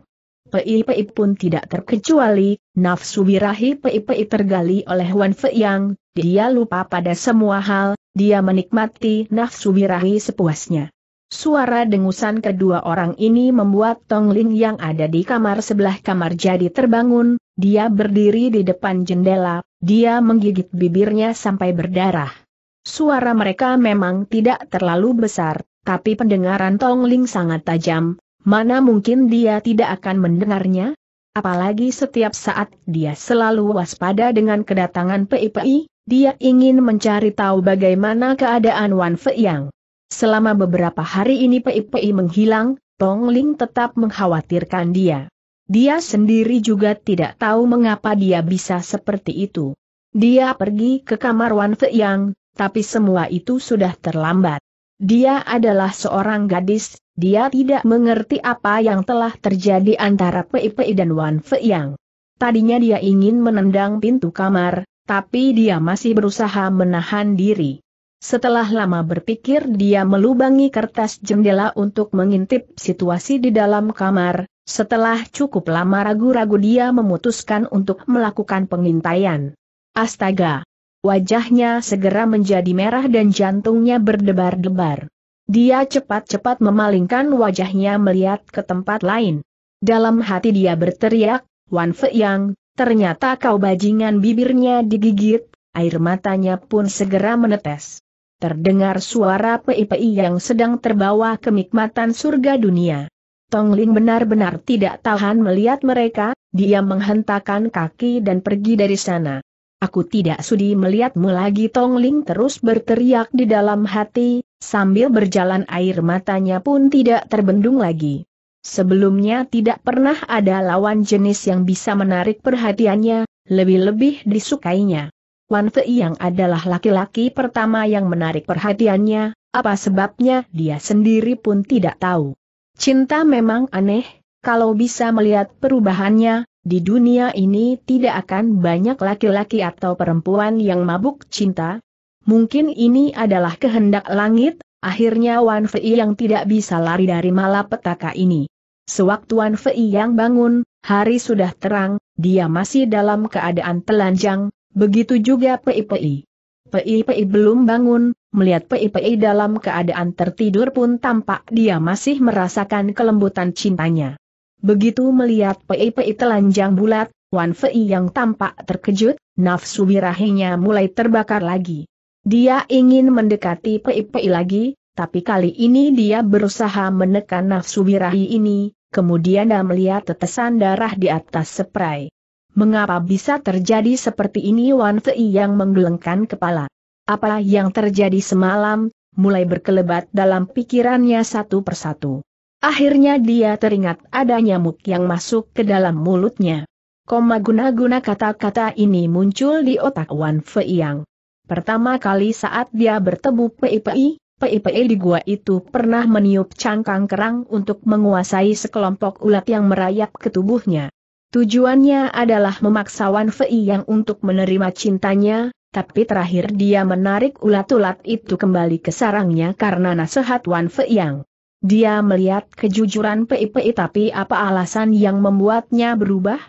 Pei-Pei pun tidak terkecuali, nafsu birahi Pei-Pei tergali oleh Wan Fei Yang, dia lupa pada semua hal, dia menikmati nafsu birahi sepuasnya. Suara dengusan kedua orang ini membuat Tong Ling yang ada di kamar sebelah kamar jadi terbangun, dia berdiri di depan jendela, dia menggigit bibirnya sampai berdarah. Suara mereka memang tidak terlalu besar, tapi pendengaran Tong Ling sangat tajam, Mana mungkin dia tidak akan mendengarnya? Apalagi setiap saat dia selalu waspada dengan kedatangan PIPI, dia ingin mencari tahu bagaimana keadaan Wan Fei Yang. Selama beberapa hari ini PIPI menghilang, Tong Ling tetap mengkhawatirkan dia. Dia sendiri juga tidak tahu mengapa dia bisa seperti itu. Dia pergi ke kamar Wan Fei Yang, tapi semua itu sudah terlambat. Dia adalah seorang gadis, dia tidak mengerti apa yang telah terjadi antara Pei Pei dan Wan Fei Yang. Tadinya dia ingin menendang pintu kamar, tapi dia masih berusaha menahan diri. Setelah lama berpikir dia melubangi kertas jendela untuk mengintip situasi di dalam kamar, setelah cukup lama ragu-ragu dia memutuskan untuk melakukan pengintaian. Astaga! Wajahnya segera menjadi merah dan jantungnya berdebar-debar. Dia cepat-cepat memalingkan wajahnya melihat ke tempat lain. Dalam hati dia berteriak, Wan Fei Yang, ternyata kau bajingan bibirnya digigit, air matanya pun segera menetes. Terdengar suara Pei Pei yang sedang terbawa kenikmatan surga dunia. Tong Ling benar-benar tidak tahan melihat mereka, dia menghentakkan kaki dan pergi dari sana. Aku tidak sudi melihatmu lagi Tong Ling terus berteriak di dalam hati, sambil berjalan air matanya pun tidak terbendung lagi. Sebelumnya tidak pernah ada lawan jenis yang bisa menarik perhatiannya, lebih-lebih disukainya. Wan Fei yang adalah laki-laki pertama yang menarik perhatiannya, apa sebabnya dia sendiri pun tidak tahu. Cinta memang aneh, kalau bisa melihat perubahannya, di dunia ini tidak akan banyak laki-laki atau perempuan yang mabuk cinta. Mungkin ini adalah kehendak langit, akhirnya Wan Fei yang tidak bisa lari dari malapetaka ini. Sewaktu Wan Fei yang bangun, hari sudah terang, dia masih dalam keadaan telanjang, begitu juga Pei Pei. Pei Pei belum bangun, melihat Pei Pei dalam keadaan tertidur pun tampak dia masih merasakan kelembutan cintanya. Begitu melihat Pei Pei telanjang bulat, Wan Fei yang tampak terkejut, nafsu birahinya mulai terbakar lagi. Dia ingin mendekati Pei Pei lagi, tapi kali ini dia berusaha menekan nafsu birahi ini, kemudian dia melihat tetesan darah di atas spray. Mengapa bisa terjadi seperti ini Wan Fei yang menggelengkan kepala? Apa yang terjadi semalam, mulai berkelebat dalam pikirannya satu persatu. Akhirnya dia teringat ada nyamuk yang masuk ke dalam mulutnya. Koma guna-guna kata-kata ini muncul di otak Wan Fei Yang. Pertama kali saat dia bertemu PIPI, PIPI di gua itu pernah meniup cangkang kerang untuk menguasai sekelompok ulat yang merayap ke tubuhnya. Tujuannya adalah memaksa Wan Fei Yang untuk menerima cintanya, tapi terakhir dia menarik ulat-ulat itu kembali ke sarangnya karena nasihat Wan Fei Yang. Dia melihat kejujuran PIPI tapi apa alasan yang membuatnya berubah?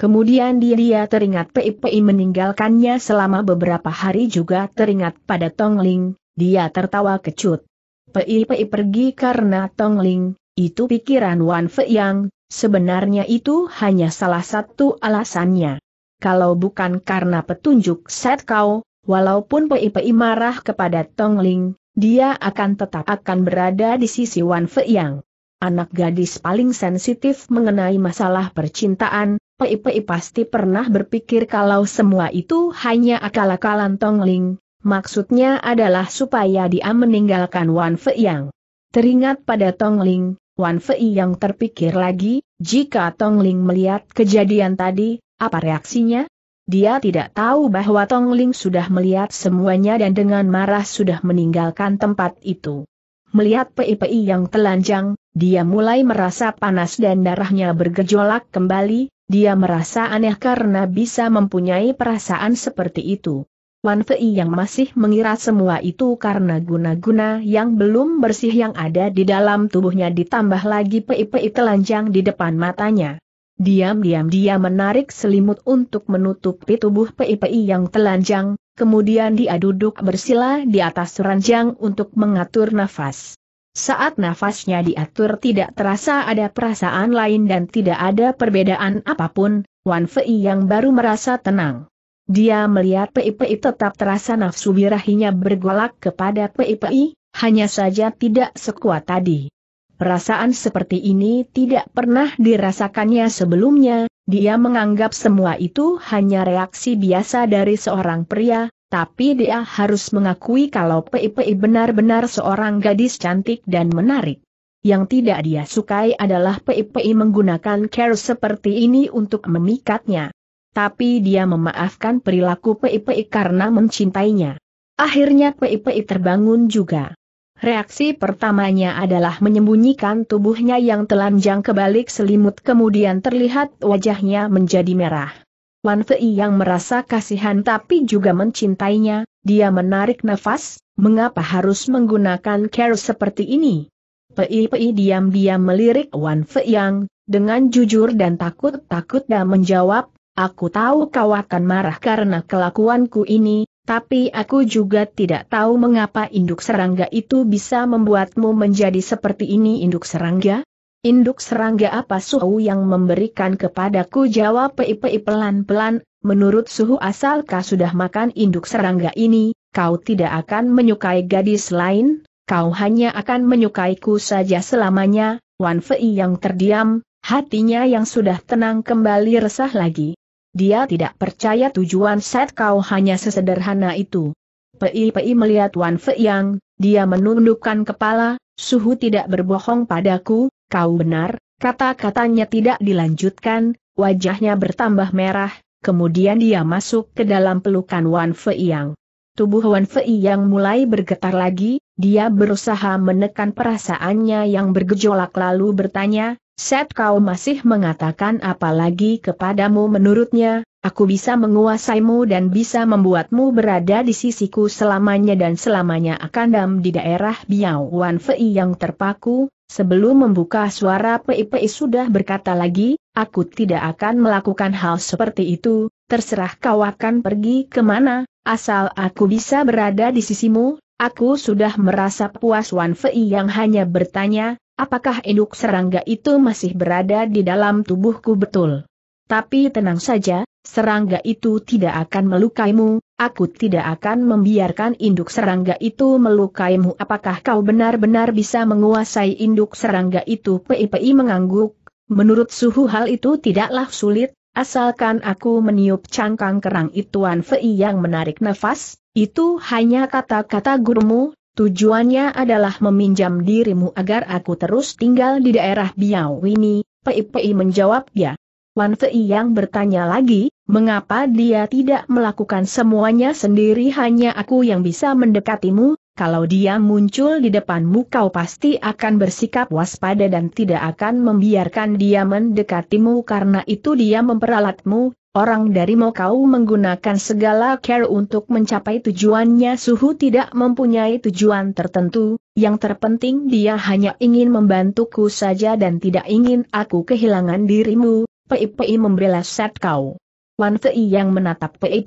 Kemudian dia, teringat PIPI meninggalkannya selama beberapa hari juga teringat pada Tongling, dia tertawa kecut. PIPI pergi karena Tongling, itu pikiran Wan Fei Yang, sebenarnya itu hanya salah satu alasannya. Kalau bukan karena petunjuk Set Kau, walaupun PIPI marah kepada Tongling, dia akan tetap akan berada di sisi Wan Fei Yang. Anak gadis paling sensitif mengenai masalah percintaan, Pei Pei pasti pernah berpikir kalau semua itu hanya akal-akalan Tongling, maksudnya adalah supaya dia meninggalkan Wan Fei Yang. Teringat pada Tongling, Wan Fei yang terpikir lagi, jika Tongling melihat kejadian tadi, apa reaksinya? Dia tidak tahu bahwa Tong Ling sudah melihat semuanya dan dengan marah sudah meninggalkan tempat itu. Melihat PIPI yang telanjang, dia mulai merasa panas dan darahnya bergejolak kembali, dia merasa aneh karena bisa mempunyai perasaan seperti itu. Wan Fei yang masih mengira semua itu karena guna-guna yang belum bersih yang ada di dalam tubuhnya ditambah lagi PIPI telanjang di depan matanya. Diam-diam dia menarik selimut untuk menutupi tubuh PIPI yang telanjang, kemudian dia duduk bersila di atas ranjang untuk mengatur nafas. Saat nafasnya diatur tidak terasa ada perasaan lain dan tidak ada perbedaan apa pun, Wan Fei yang baru merasa tenang. Dia melihat PIPI tetap terasa nafsu birahinya bergolak kepada PIPI, hanya saja tidak sekuat tadi. Perasaan seperti ini tidak pernah dirasakannya sebelumnya, dia menganggap semua itu hanya reaksi biasa dari seorang pria, tapi dia harus mengakui kalau PIPI benar-benar seorang gadis cantik dan menarik. Yang tidak dia sukai adalah PIPI menggunakan care seperti ini untuk memikatnya. Tapi dia memaafkan perilaku PIPI karena mencintainya. Akhirnya PIPI terbangun juga. Reaksi pertamanya adalah menyembunyikan tubuhnya yang telanjang kebalik selimut kemudian terlihat wajahnya menjadi merah. Wan Fei yang merasa kasihan tapi juga mencintainya, dia menarik nafas, mengapa harus menggunakan care seperti ini? Pei Pei diam-diam melirik Wan Fei yang, dengan jujur dan takut-takut dan menjawab, aku tahu kau akan marah karena kelakuanku ini, tapi aku juga tidak tahu mengapa induk serangga itu bisa membuatmu menjadi seperti ini induk serangga? Induk serangga apa suhu yang memberikan kepadaku jawab Pei pelan-pelan, menurut suhu asal kau sudah makan induk serangga ini, kau tidak akan menyukai gadis lain, kau hanya akan menyukaiku saja selamanya, Wan Fei yang terdiam, hatinya yang sudah tenang kembali resah lagi. Dia tidak percaya tujuan set kau hanya sesederhana itu. Pei-Pei melihat Wan Fei yang, dia menundukkan kepala, suhu tidak berbohong padaku, kau benar, kata-katanya tidak dilanjutkan, wajahnya bertambah merah, kemudian dia masuk ke dalam pelukan Wan Fei yang. Tubuh Wan Fei yang mulai bergetar lagi, dia berusaha menekan perasaannya yang bergejolak lalu bertanya, Set kau masih mengatakan apa lagi kepadamu menurutnya, aku bisa menguasaimu dan bisa membuatmu berada di sisiku selamanya dan selamanya akan dam di daerah Biao Wan Fei yang terpaku, sebelum membuka suara PIPI sudah berkata lagi, aku tidak akan melakukan hal seperti itu, terserah kau akan pergi ke mana, asal aku bisa berada di sisimu, aku sudah merasa puas Wan Fei yang hanya bertanya, apakah induk serangga itu masih berada di dalam tubuhku? Betul. Tapi tenang saja, serangga itu tidak akan melukaimu, aku tidak akan membiarkan induk serangga itu melukaimu. Apakah kau benar-benar bisa menguasai induk serangga itu? PIPI mengangguk, menurut suhu hal itu tidaklah sulit, asalkan aku meniup cangkang kerang ituan Fei yang menarik nafas, itu hanya kata-kata gurumu, Tujuannya adalah meminjam dirimu agar aku terus tinggal di daerah Biao ini, Pei menjawab ya. Wan Fei yang bertanya lagi, mengapa dia tidak melakukan semuanya sendiri? Hanya aku yang bisa mendekatimu, kalau dia muncul di depanmu kau pasti akan bersikap waspada dan tidak akan membiarkan dia mendekatimu. Karena itu dia memperalatmu, orang dari mau kau menggunakan segala care untuk mencapai tujuannya. Suhu tidak mempunyai tujuan tertentu, yang terpenting dia hanya ingin membantuku saja dan tidak ingin aku kehilangan dirimu, Pei membela set kau. Wan Fei yang menatap Pei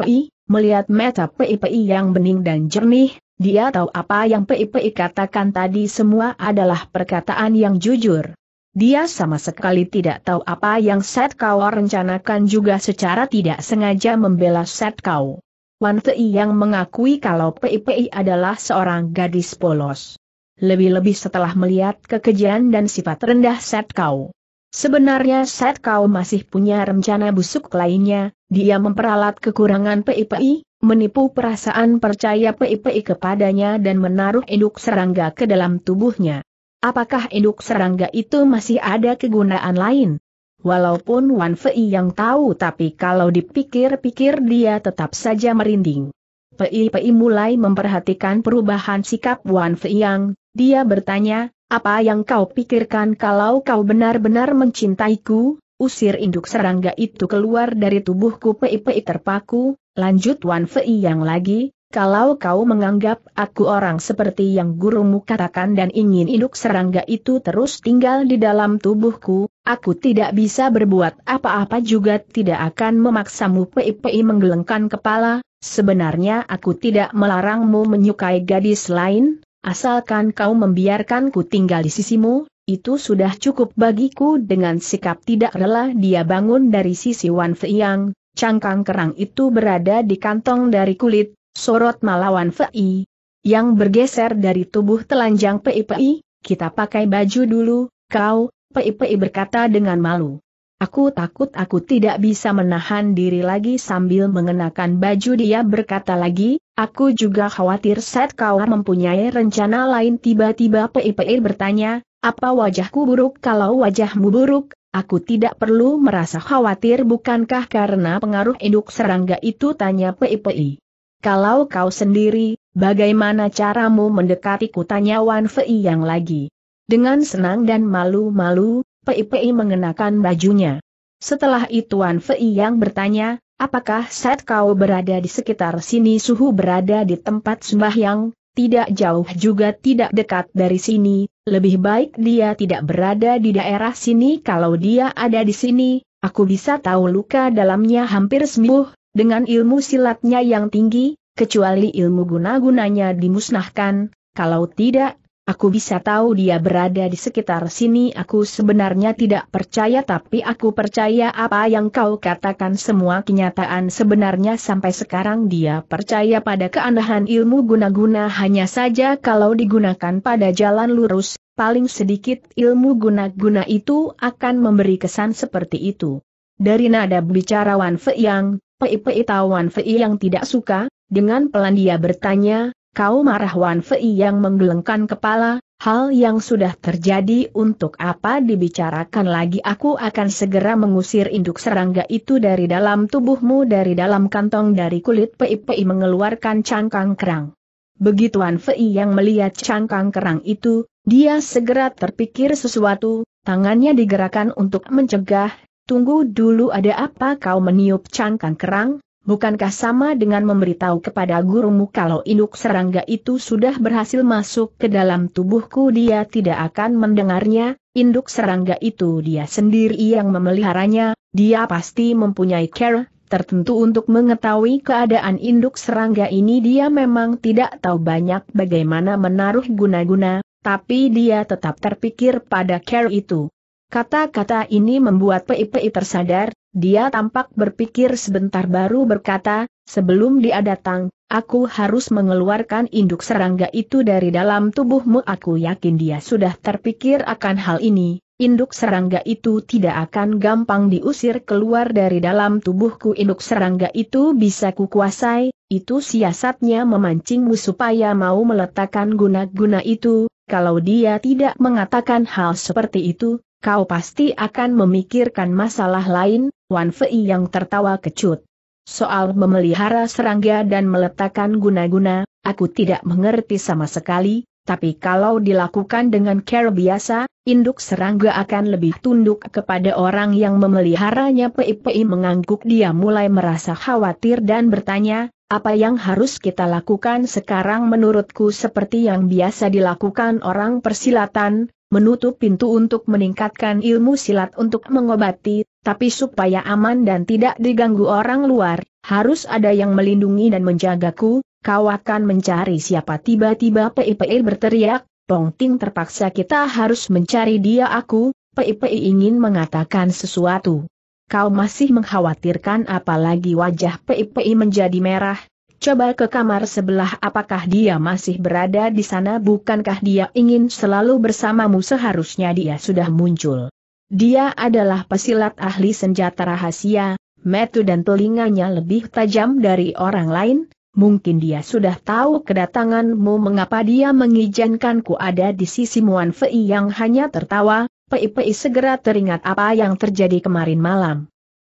melihat mata Pei yang bening dan jernih, dia tahu apa yang PIPI katakan tadi semua adalah perkataan yang jujur. Dia sama sekali tidak tahu apa yang Set Kau rencanakan juga secara tidak sengaja membela Set Kau. Wan Fei yang mengakui kalau PIPI adalah seorang gadis polos. Lebih-lebih setelah melihat kekejian dan sifat rendah Set Kau. Sebenarnya Set Kau masih punya rencana busuk lainnya, dia memperalat kekurangan PIPI, menipu perasaan percaya PIPI kepadanya dan menaruh induk serangga ke dalam tubuhnya. Apakah induk serangga itu masih ada kegunaan lain? Walaupun Wan Fei yang tahu tapi kalau dipikir-pikir dia tetap saja merinding. PIPI mulai memperhatikan perubahan sikap Wan Fei yang, dia bertanya, apa yang kau pikirkan kalau kau benar-benar mencintaiku, usir induk serangga itu keluar dari tubuhku PIPI terpaku, Lanjut Wan Fei yang lagi, kalau kau menganggap aku orang seperti yang gurumu katakan dan ingin induk serangga itu terus tinggal di dalam tubuhku, aku tidak bisa berbuat apa-apa juga tidak akan memaksamu Pei menggelengkan kepala, sebenarnya aku tidak melarangmu menyukai gadis lain, asalkan kau membiarkanku tinggal di sisimu, itu sudah cukup bagiku dengan sikap tidak rela dia bangun dari sisi Wan Fei yang, cangkang kerang itu berada di kantong dari kulit, sorot malawan Fei. Yang bergeser dari tubuh telanjang PIPI, kita pakai baju dulu, kau, PIPI berkata dengan malu. Aku takut aku tidak bisa menahan diri lagi sambil mengenakan baju dia berkata lagi, aku juga khawatir saat kau mempunyai rencana lain tiba-tiba PIPI bertanya, apa wajahku buruk kalau wajahmu buruk, Aku tidak perlu merasa khawatir bukankah karena pengaruh induk serangga itu tanya PIPI. Kalau kau sendiri, bagaimana caramu mendekatiku tanya Wan Fei yang lagi. Dengan senang dan malu-malu, PIPI mengenakan bajunya. Setelah itu Wan Fei yang bertanya, apakah saat kau berada di sekitar sini suhu berada di tempat sembahyang, tidak jauh juga tidak dekat dari sini, lebih baik dia tidak berada di daerah sini. Kalau dia ada di sini, aku bisa tahu luka dalamnya hampir sembuh, dengan ilmu silatnya yang tinggi, kecuali ilmu guna-gunanya dimusnahkan, kalau tidak, Aku bisa tahu dia berada di sekitar sini aku sebenarnya tidak percaya tapi aku percaya apa yang kau katakan semua kenyataan sebenarnya sampai sekarang dia percaya pada keanehan ilmu guna-guna hanya saja kalau digunakan pada jalan lurus, paling sedikit ilmu guna-guna itu akan memberi kesan seperti itu. Dari nada bicara Wan Fei yang, Pei Pei tahu Wan Fei yang tidak suka, dengan pelan dia bertanya, Kau marah Wan Fei yang menggelengkan kepala, hal yang sudah terjadi untuk apa dibicarakan lagi? Aku akan segera mengusir induk serangga itu dari dalam tubuhmu dari dalam kantong dari kulit. Pei Pei mengeluarkan cangkang kerang. Begitu Wan Fei yang melihat cangkang kerang itu, dia segera terpikir sesuatu, tangannya digerakkan untuk mencegah, tunggu dulu ada apa? Kau meniup cangkang kerang, Bukankah sama dengan memberitahu kepada gurumu kalau induk serangga itu sudah berhasil masuk ke dalam tubuhku dia tidak akan mendengarnya, induk serangga itu dia sendiri yang memeliharanya, dia pasti mempunyai care tertentu untuk mengetahui keadaan induk serangga ini dia memang tidak tahu banyak bagaimana menaruh guna-guna, tapi dia tetap terpikir pada care itu. Kata-kata ini membuat PIPI tersadar, dia tampak berpikir sebentar baru berkata, sebelum dia datang, aku harus mengeluarkan induk serangga itu dari dalam tubuhmu. Aku yakin dia sudah terpikir akan hal ini, induk serangga itu tidak akan gampang diusir keluar dari dalam tubuhku. Induk serangga itu bisa kukuasai, itu siasatnya memancingmu supaya mau meletakkan guna-guna itu, kalau dia tidak mengatakan hal seperti itu, kau pasti akan memikirkan masalah lain, Wan Fei yang tertawa kecut. Soal memelihara serangga dan meletakkan guna-guna, aku tidak mengerti sama sekali, tapi kalau dilakukan dengan care biasa, induk serangga akan lebih tunduk kepada orang yang memeliharanya. Pei-Pei mengangguk dia mulai merasa khawatir dan bertanya, apa yang harus kita lakukan sekarang menurutku seperti yang biasa dilakukan orang persilatan, menutup pintu untuk meningkatkan ilmu silat untuk mengobati, tapi supaya aman dan tidak diganggu orang luar, harus ada yang melindungi dan menjagaku, kau akan mencari siapa. Tiba-tiba PIPI berteriak, Ting terpaksa kita harus mencari dia aku, PIPI ingin mengatakan sesuatu. Kau masih mengkhawatirkan apalagi wajah PIPI menjadi merah, coba ke kamar sebelah apakah dia masih berada di sana bukankah dia ingin selalu bersamamu seharusnya dia sudah muncul. Dia adalah pesilat ahli senjata rahasia, metu dan telinganya lebih tajam dari orang lain, Mungkin dia sudah tahu kedatanganmu mengapa dia mengizinkanku ada di sisi Muan Fei yang hanya tertawa, Pei Pei segera teringat apa yang terjadi kemarin malam.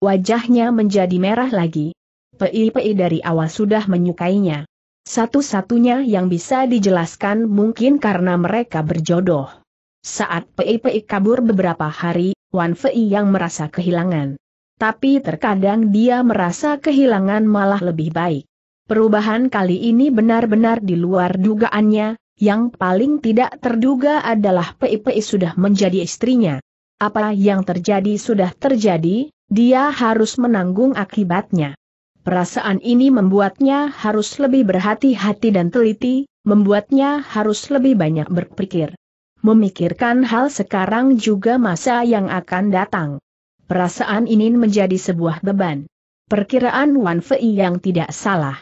Wajahnya menjadi merah lagi. Pei Pei dari awal sudah menyukainya. Satu-satunya yang bisa dijelaskan mungkin karena mereka berjodoh. Saat Pei Pei kabur beberapa hari, Wan Fei yang merasa kehilangan. Tapi terkadang dia merasa kehilangan malah lebih baik. Perubahan kali ini benar-benar di luar dugaannya, yang paling tidak terduga adalah PIPI sudah menjadi istrinya. Apa yang terjadi sudah terjadi, dia harus menanggung akibatnya. Perasaan ini membuatnya harus lebih berhati-hati dan teliti, membuatnya harus lebih banyak berpikir. Memikirkan hal sekarang juga masa yang akan datang. Perasaan ini menjadi sebuah beban. Perkiraan Wan Fei yang tidak salah.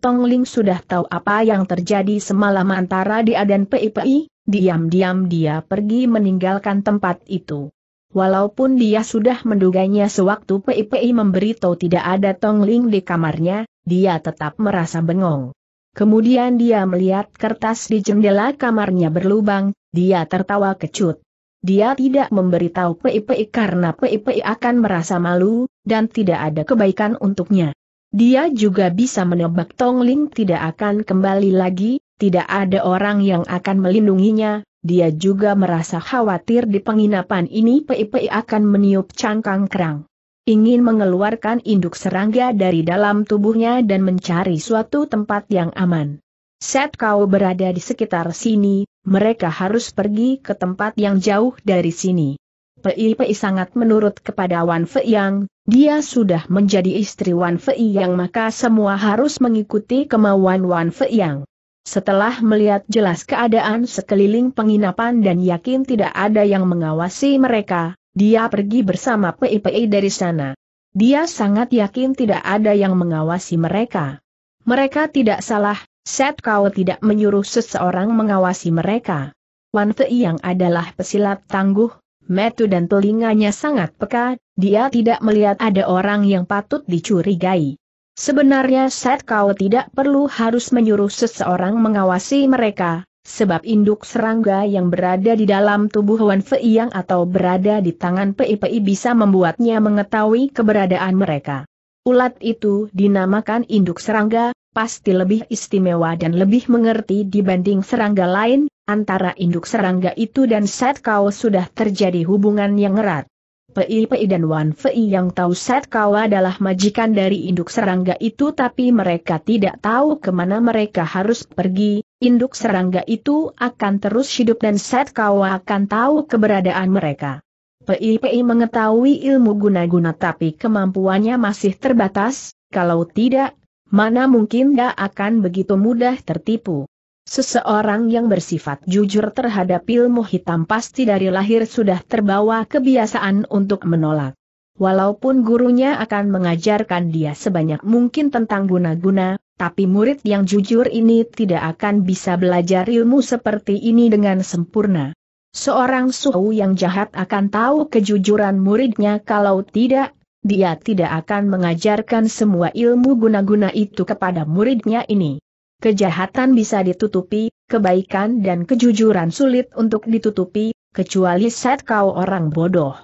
Tong Ling sudah tahu apa yang terjadi semalam antara dia dan PIPI, diam-diam dia pergi meninggalkan tempat itu. Walaupun dia sudah menduganya sewaktu PIPI memberitahu tidak ada Tong Ling di kamarnya, dia tetap merasa bengong. Kemudian dia melihat kertas di jendela kamarnya berlubang, dia tertawa kecut. Dia tidak memberitahu PIPI karena PIPI akan merasa malu, dan tidak ada kebaikan untuknya. Dia juga bisa menebak Tong Ling tidak akan kembali lagi, tidak ada orang yang akan melindunginya, dia juga merasa khawatir di penginapan ini Pei akan meniup cangkang kerang. Ingin mengeluarkan induk serangga dari dalam tubuhnya dan mencari suatu tempat yang aman. Set kau berada di sekitar sini, mereka harus pergi ke tempat yang jauh dari sini. Pei sangat menurut kepada Wan Fei Yang, dia sudah menjadi istri Wan Fei Yang maka semua harus mengikuti kemauan Wan Fei Yang. Setelah melihat jelas keadaan sekeliling penginapan dan yakin tidak ada yang mengawasi mereka, dia pergi bersama Pei dari sana. Dia sangat yakin tidak ada yang mengawasi mereka. Mereka tidak salah, Set kau tidak menyuruh seseorang mengawasi mereka. Wan Fei yang adalah pesilat tangguh, metu dan telinganya sangat peka, dia tidak melihat ada orang yang patut dicurigai. Sebenarnya Set kau tidak perlu harus menyuruh seseorang mengawasi mereka, sebab induk serangga yang berada di dalam tubuh Wan Fei yang atau berada di tangan PIPI bisa membuatnya mengetahui keberadaan mereka. Ulat itu dinamakan induk serangga, pasti lebih istimewa dan lebih mengerti dibanding serangga lain, antara induk serangga itu dan Set Kau sudah terjadi hubungan yang erat. Pei Pei dan Wan Fei yang tahu Set Kau adalah majikan dari induk serangga itu tapi mereka tidak tahu ke mana mereka harus pergi, induk serangga itu akan terus hidup dan Set Kau akan tahu keberadaan mereka. Pei Pei mengetahui ilmu guna-guna tapi kemampuannya masih terbatas, kalau tidak, mana mungkin dia akan begitu mudah tertipu. Seseorang yang bersifat jujur terhadap ilmu hitam pasti dari lahir sudah terbawa kebiasaan untuk menolak. Walaupun gurunya akan mengajarkan dia sebanyak mungkin tentang guna-guna, tapi murid yang jujur ini tidak akan bisa belajar ilmu seperti ini dengan sempurna. Seorang suhu yang jahat akan tahu kejujuran muridnya kalau tidak, dia tidak akan mengajarkan semua ilmu guna-guna itu kepada muridnya ini. Kejahatan bisa ditutupi, kebaikan dan kejujuran sulit untuk ditutupi, kecuali set kau orang bodoh.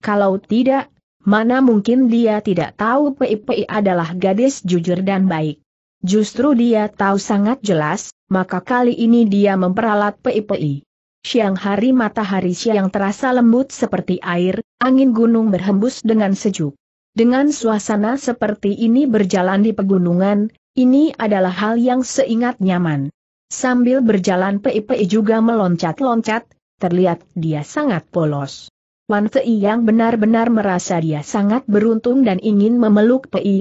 Kalau tidak, mana mungkin dia tidak tahu Pei adalah gadis jujur dan baik. Justru dia tahu sangat jelas, maka kali ini dia memperalat Pei. Siang hari matahari siang terasa lembut seperti air, angin gunung berhembus dengan sejuk. Dengan suasana seperti ini berjalan di pegunungan, ini adalah hal yang seingat nyaman. Sambil berjalan Pei juga meloncat-loncat, terlihat dia sangat polos. Wan Fei yang benar-benar merasa dia sangat beruntung dan ingin memeluk Pei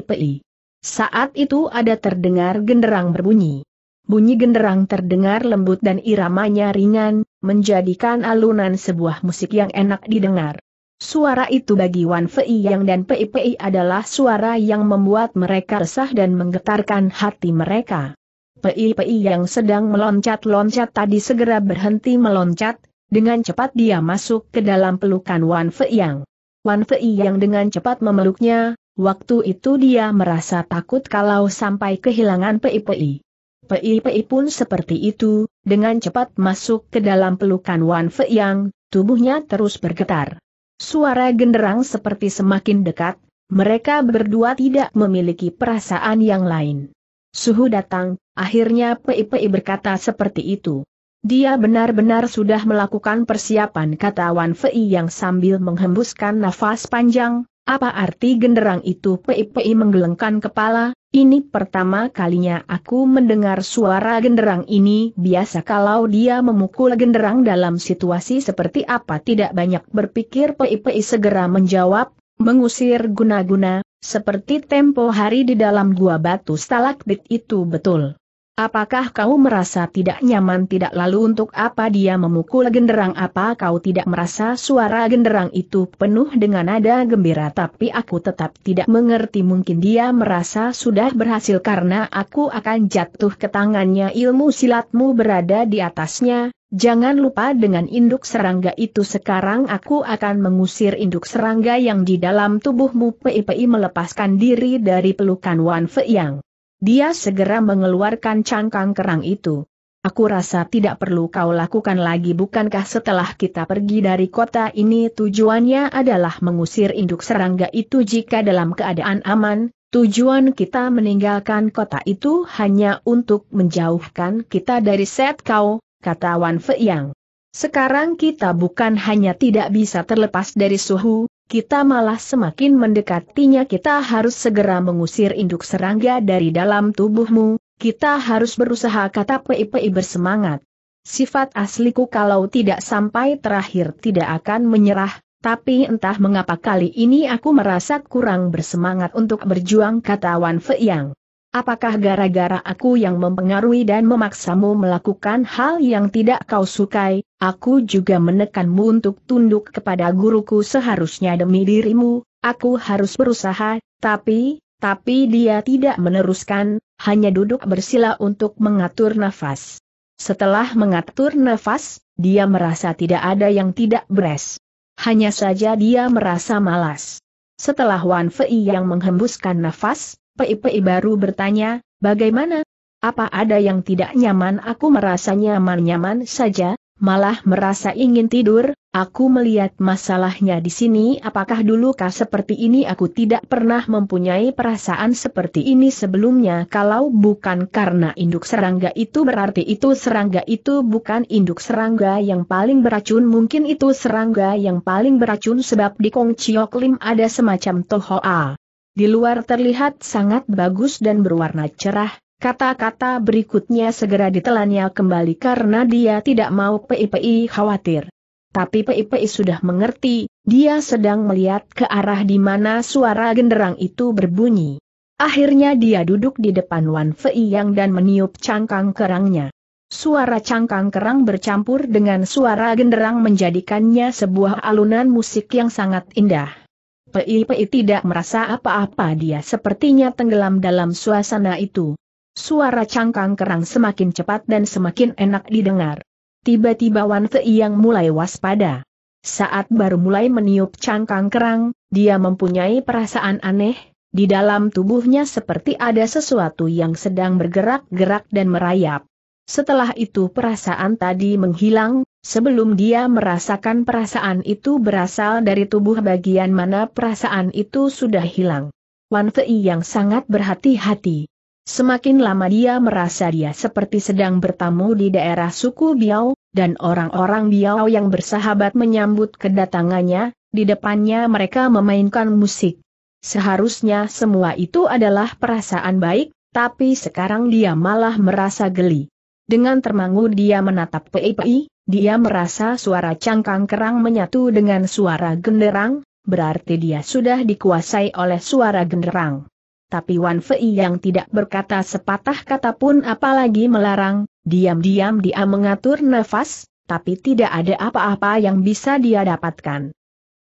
Saat itu ada terdengar genderang berbunyi. Bunyi genderang terdengar lembut dan iramanya ringan, menjadikan alunan sebuah musik yang enak didengar. Suara itu bagi Wan Fei Yang dan Pei Pei adalah suara yang membuat mereka resah dan menggetarkan hati mereka. Pei Pei yang sedang meloncat-loncat tadi segera berhenti meloncat, dengan cepat dia masuk ke dalam pelukan Wan Fei Yang. Wan Fei Yang dengan cepat memeluknya, waktu itu dia merasa takut kalau sampai kehilangan Pei Pei. Pei Pei pun seperti itu, dengan cepat masuk ke dalam pelukan Wan Fei Yang, tubuhnya terus bergetar. Suara genderang seperti semakin dekat, mereka berdua tidak memiliki perasaan yang lain. Suhu datang, akhirnya Pei Pei berkata seperti itu. Dia benar-benar sudah melakukan persiapan kata Wan Fei yang sambil menghembuskan nafas panjang, apa arti genderang itu Pei Pei menggelengkan kepala, ini pertama kalinya aku mendengar suara genderang ini. Biasa kalau dia memukul genderang dalam situasi seperti apa tidak banyak berpikir Pei Pei segera menjawab, mengusir guna-guna, seperti tempo hari di dalam gua batu stalaktit itu betul. Apakah kau merasa tidak nyaman tidak lalu untuk apa dia memukul genderang? Apa kau tidak merasa suara genderang itu penuh dengan nada gembira? Tapi aku tetap tidak mengerti. Mungkin dia merasa sudah berhasil karena aku akan jatuh ke tangannya. Ilmu silatmu berada di atasnya, Jangan lupa dengan induk serangga itu. Sekarang aku akan mengusir induk serangga yang di dalam tubuhmu. Pei melepaskan diri dari pelukan Wan Fei Yang. Dia segera mengeluarkan cangkang kerang itu. Aku rasa tidak perlu kau lakukan lagi bukankah setelah kita pergi dari kota ini tujuannya adalah mengusir induk serangga itu jika dalam keadaan aman, tujuan kita meninggalkan kota itu hanya untuk menjauhkan kita dari set kau, kata Wan Fei Yang. Sekarang kita bukan hanya tidak bisa terlepas dari suhu, kita malah semakin mendekatinya kita harus segera mengusir induk serangga dari dalam tubuhmu, kita harus berusaha kata PIPI bersemangat. Sifat asliku kalau tidak sampai terakhir tidak akan menyerah, tapi entah mengapa kali ini aku merasa kurang bersemangat untuk berjuang kata Wan Fei Yang. Apakah gara-gara aku yang mempengaruhi dan memaksamu melakukan hal yang tidak kau sukai, aku juga menekanmu untuk tunduk kepada guruku seharusnya demi dirimu, aku harus berusaha, tapi, tapi dia tidak meneruskan, hanya duduk bersila untuk mengatur nafas. Setelah mengatur nafas, dia merasa tidak ada yang tidak beres. Hanya saja dia merasa malas. Setelah Wan Fei yang menghembuskan nafas, Pei baru bertanya, bagaimana? Apa ada yang tidak nyaman? Aku merasa nyaman-nyaman saja, malah merasa ingin tidur, aku melihat masalahnya di sini apakah dulu kah seperti ini aku tidak pernah mempunyai perasaan seperti ini sebelumnya kalau bukan karena induk serangga itu berarti itu serangga itu bukan induk serangga yang paling beracun mungkin itu serangga yang paling beracun sebab di Kong Chiok Lim ada semacam tohoa. Di luar terlihat sangat bagus dan berwarna cerah, kata-kata berikutnya segera ditelannya kembali karena dia tidak mau PIPI khawatir. Tapi PIPI sudah mengerti, dia sedang melihat ke arah di mana suara genderang itu berbunyi. Akhirnya dia duduk di depan Wan Fei Yang dan meniup cangkang kerangnya. Suara cangkang kerang bercampur dengan suara genderang menjadikannya sebuah alunan musik yang sangat indah. Pei Pei tidak merasa apa-apa dia sepertinya tenggelam dalam suasana itu. Suara cangkang kerang semakin cepat dan semakin enak didengar. Tiba-tiba Wan Fei yang mulai waspada. Saat baru mulai meniup cangkang kerang, dia mempunyai perasaan aneh, di dalam tubuhnya seperti ada sesuatu yang sedang bergerak-gerak dan merayap. Setelah itu perasaan tadi menghilang, Sebelum dia merasakan perasaan itu berasal dari tubuh bagian mana perasaan itu sudah hilang. Wan Fei yang sangat berhati-hati. Semakin lama dia merasa dia seperti sedang bertamu di daerah suku Biao, dan orang-orang Biao yang bersahabat menyambut kedatangannya, di depannya mereka memainkan musik. Seharusnya semua itu adalah perasaan baik, tapi sekarang dia malah merasa geli. Dengan termangu dia menatap Pei dia merasa suara cangkang kerang menyatu dengan suara genderang, berarti dia sudah dikuasai oleh suara genderang. Tapi Wan Fei yang tidak berkata sepatah kata pun apalagi melarang, diam-diam dia mengatur nafas, tapi tidak ada apa-apa yang bisa dia dapatkan.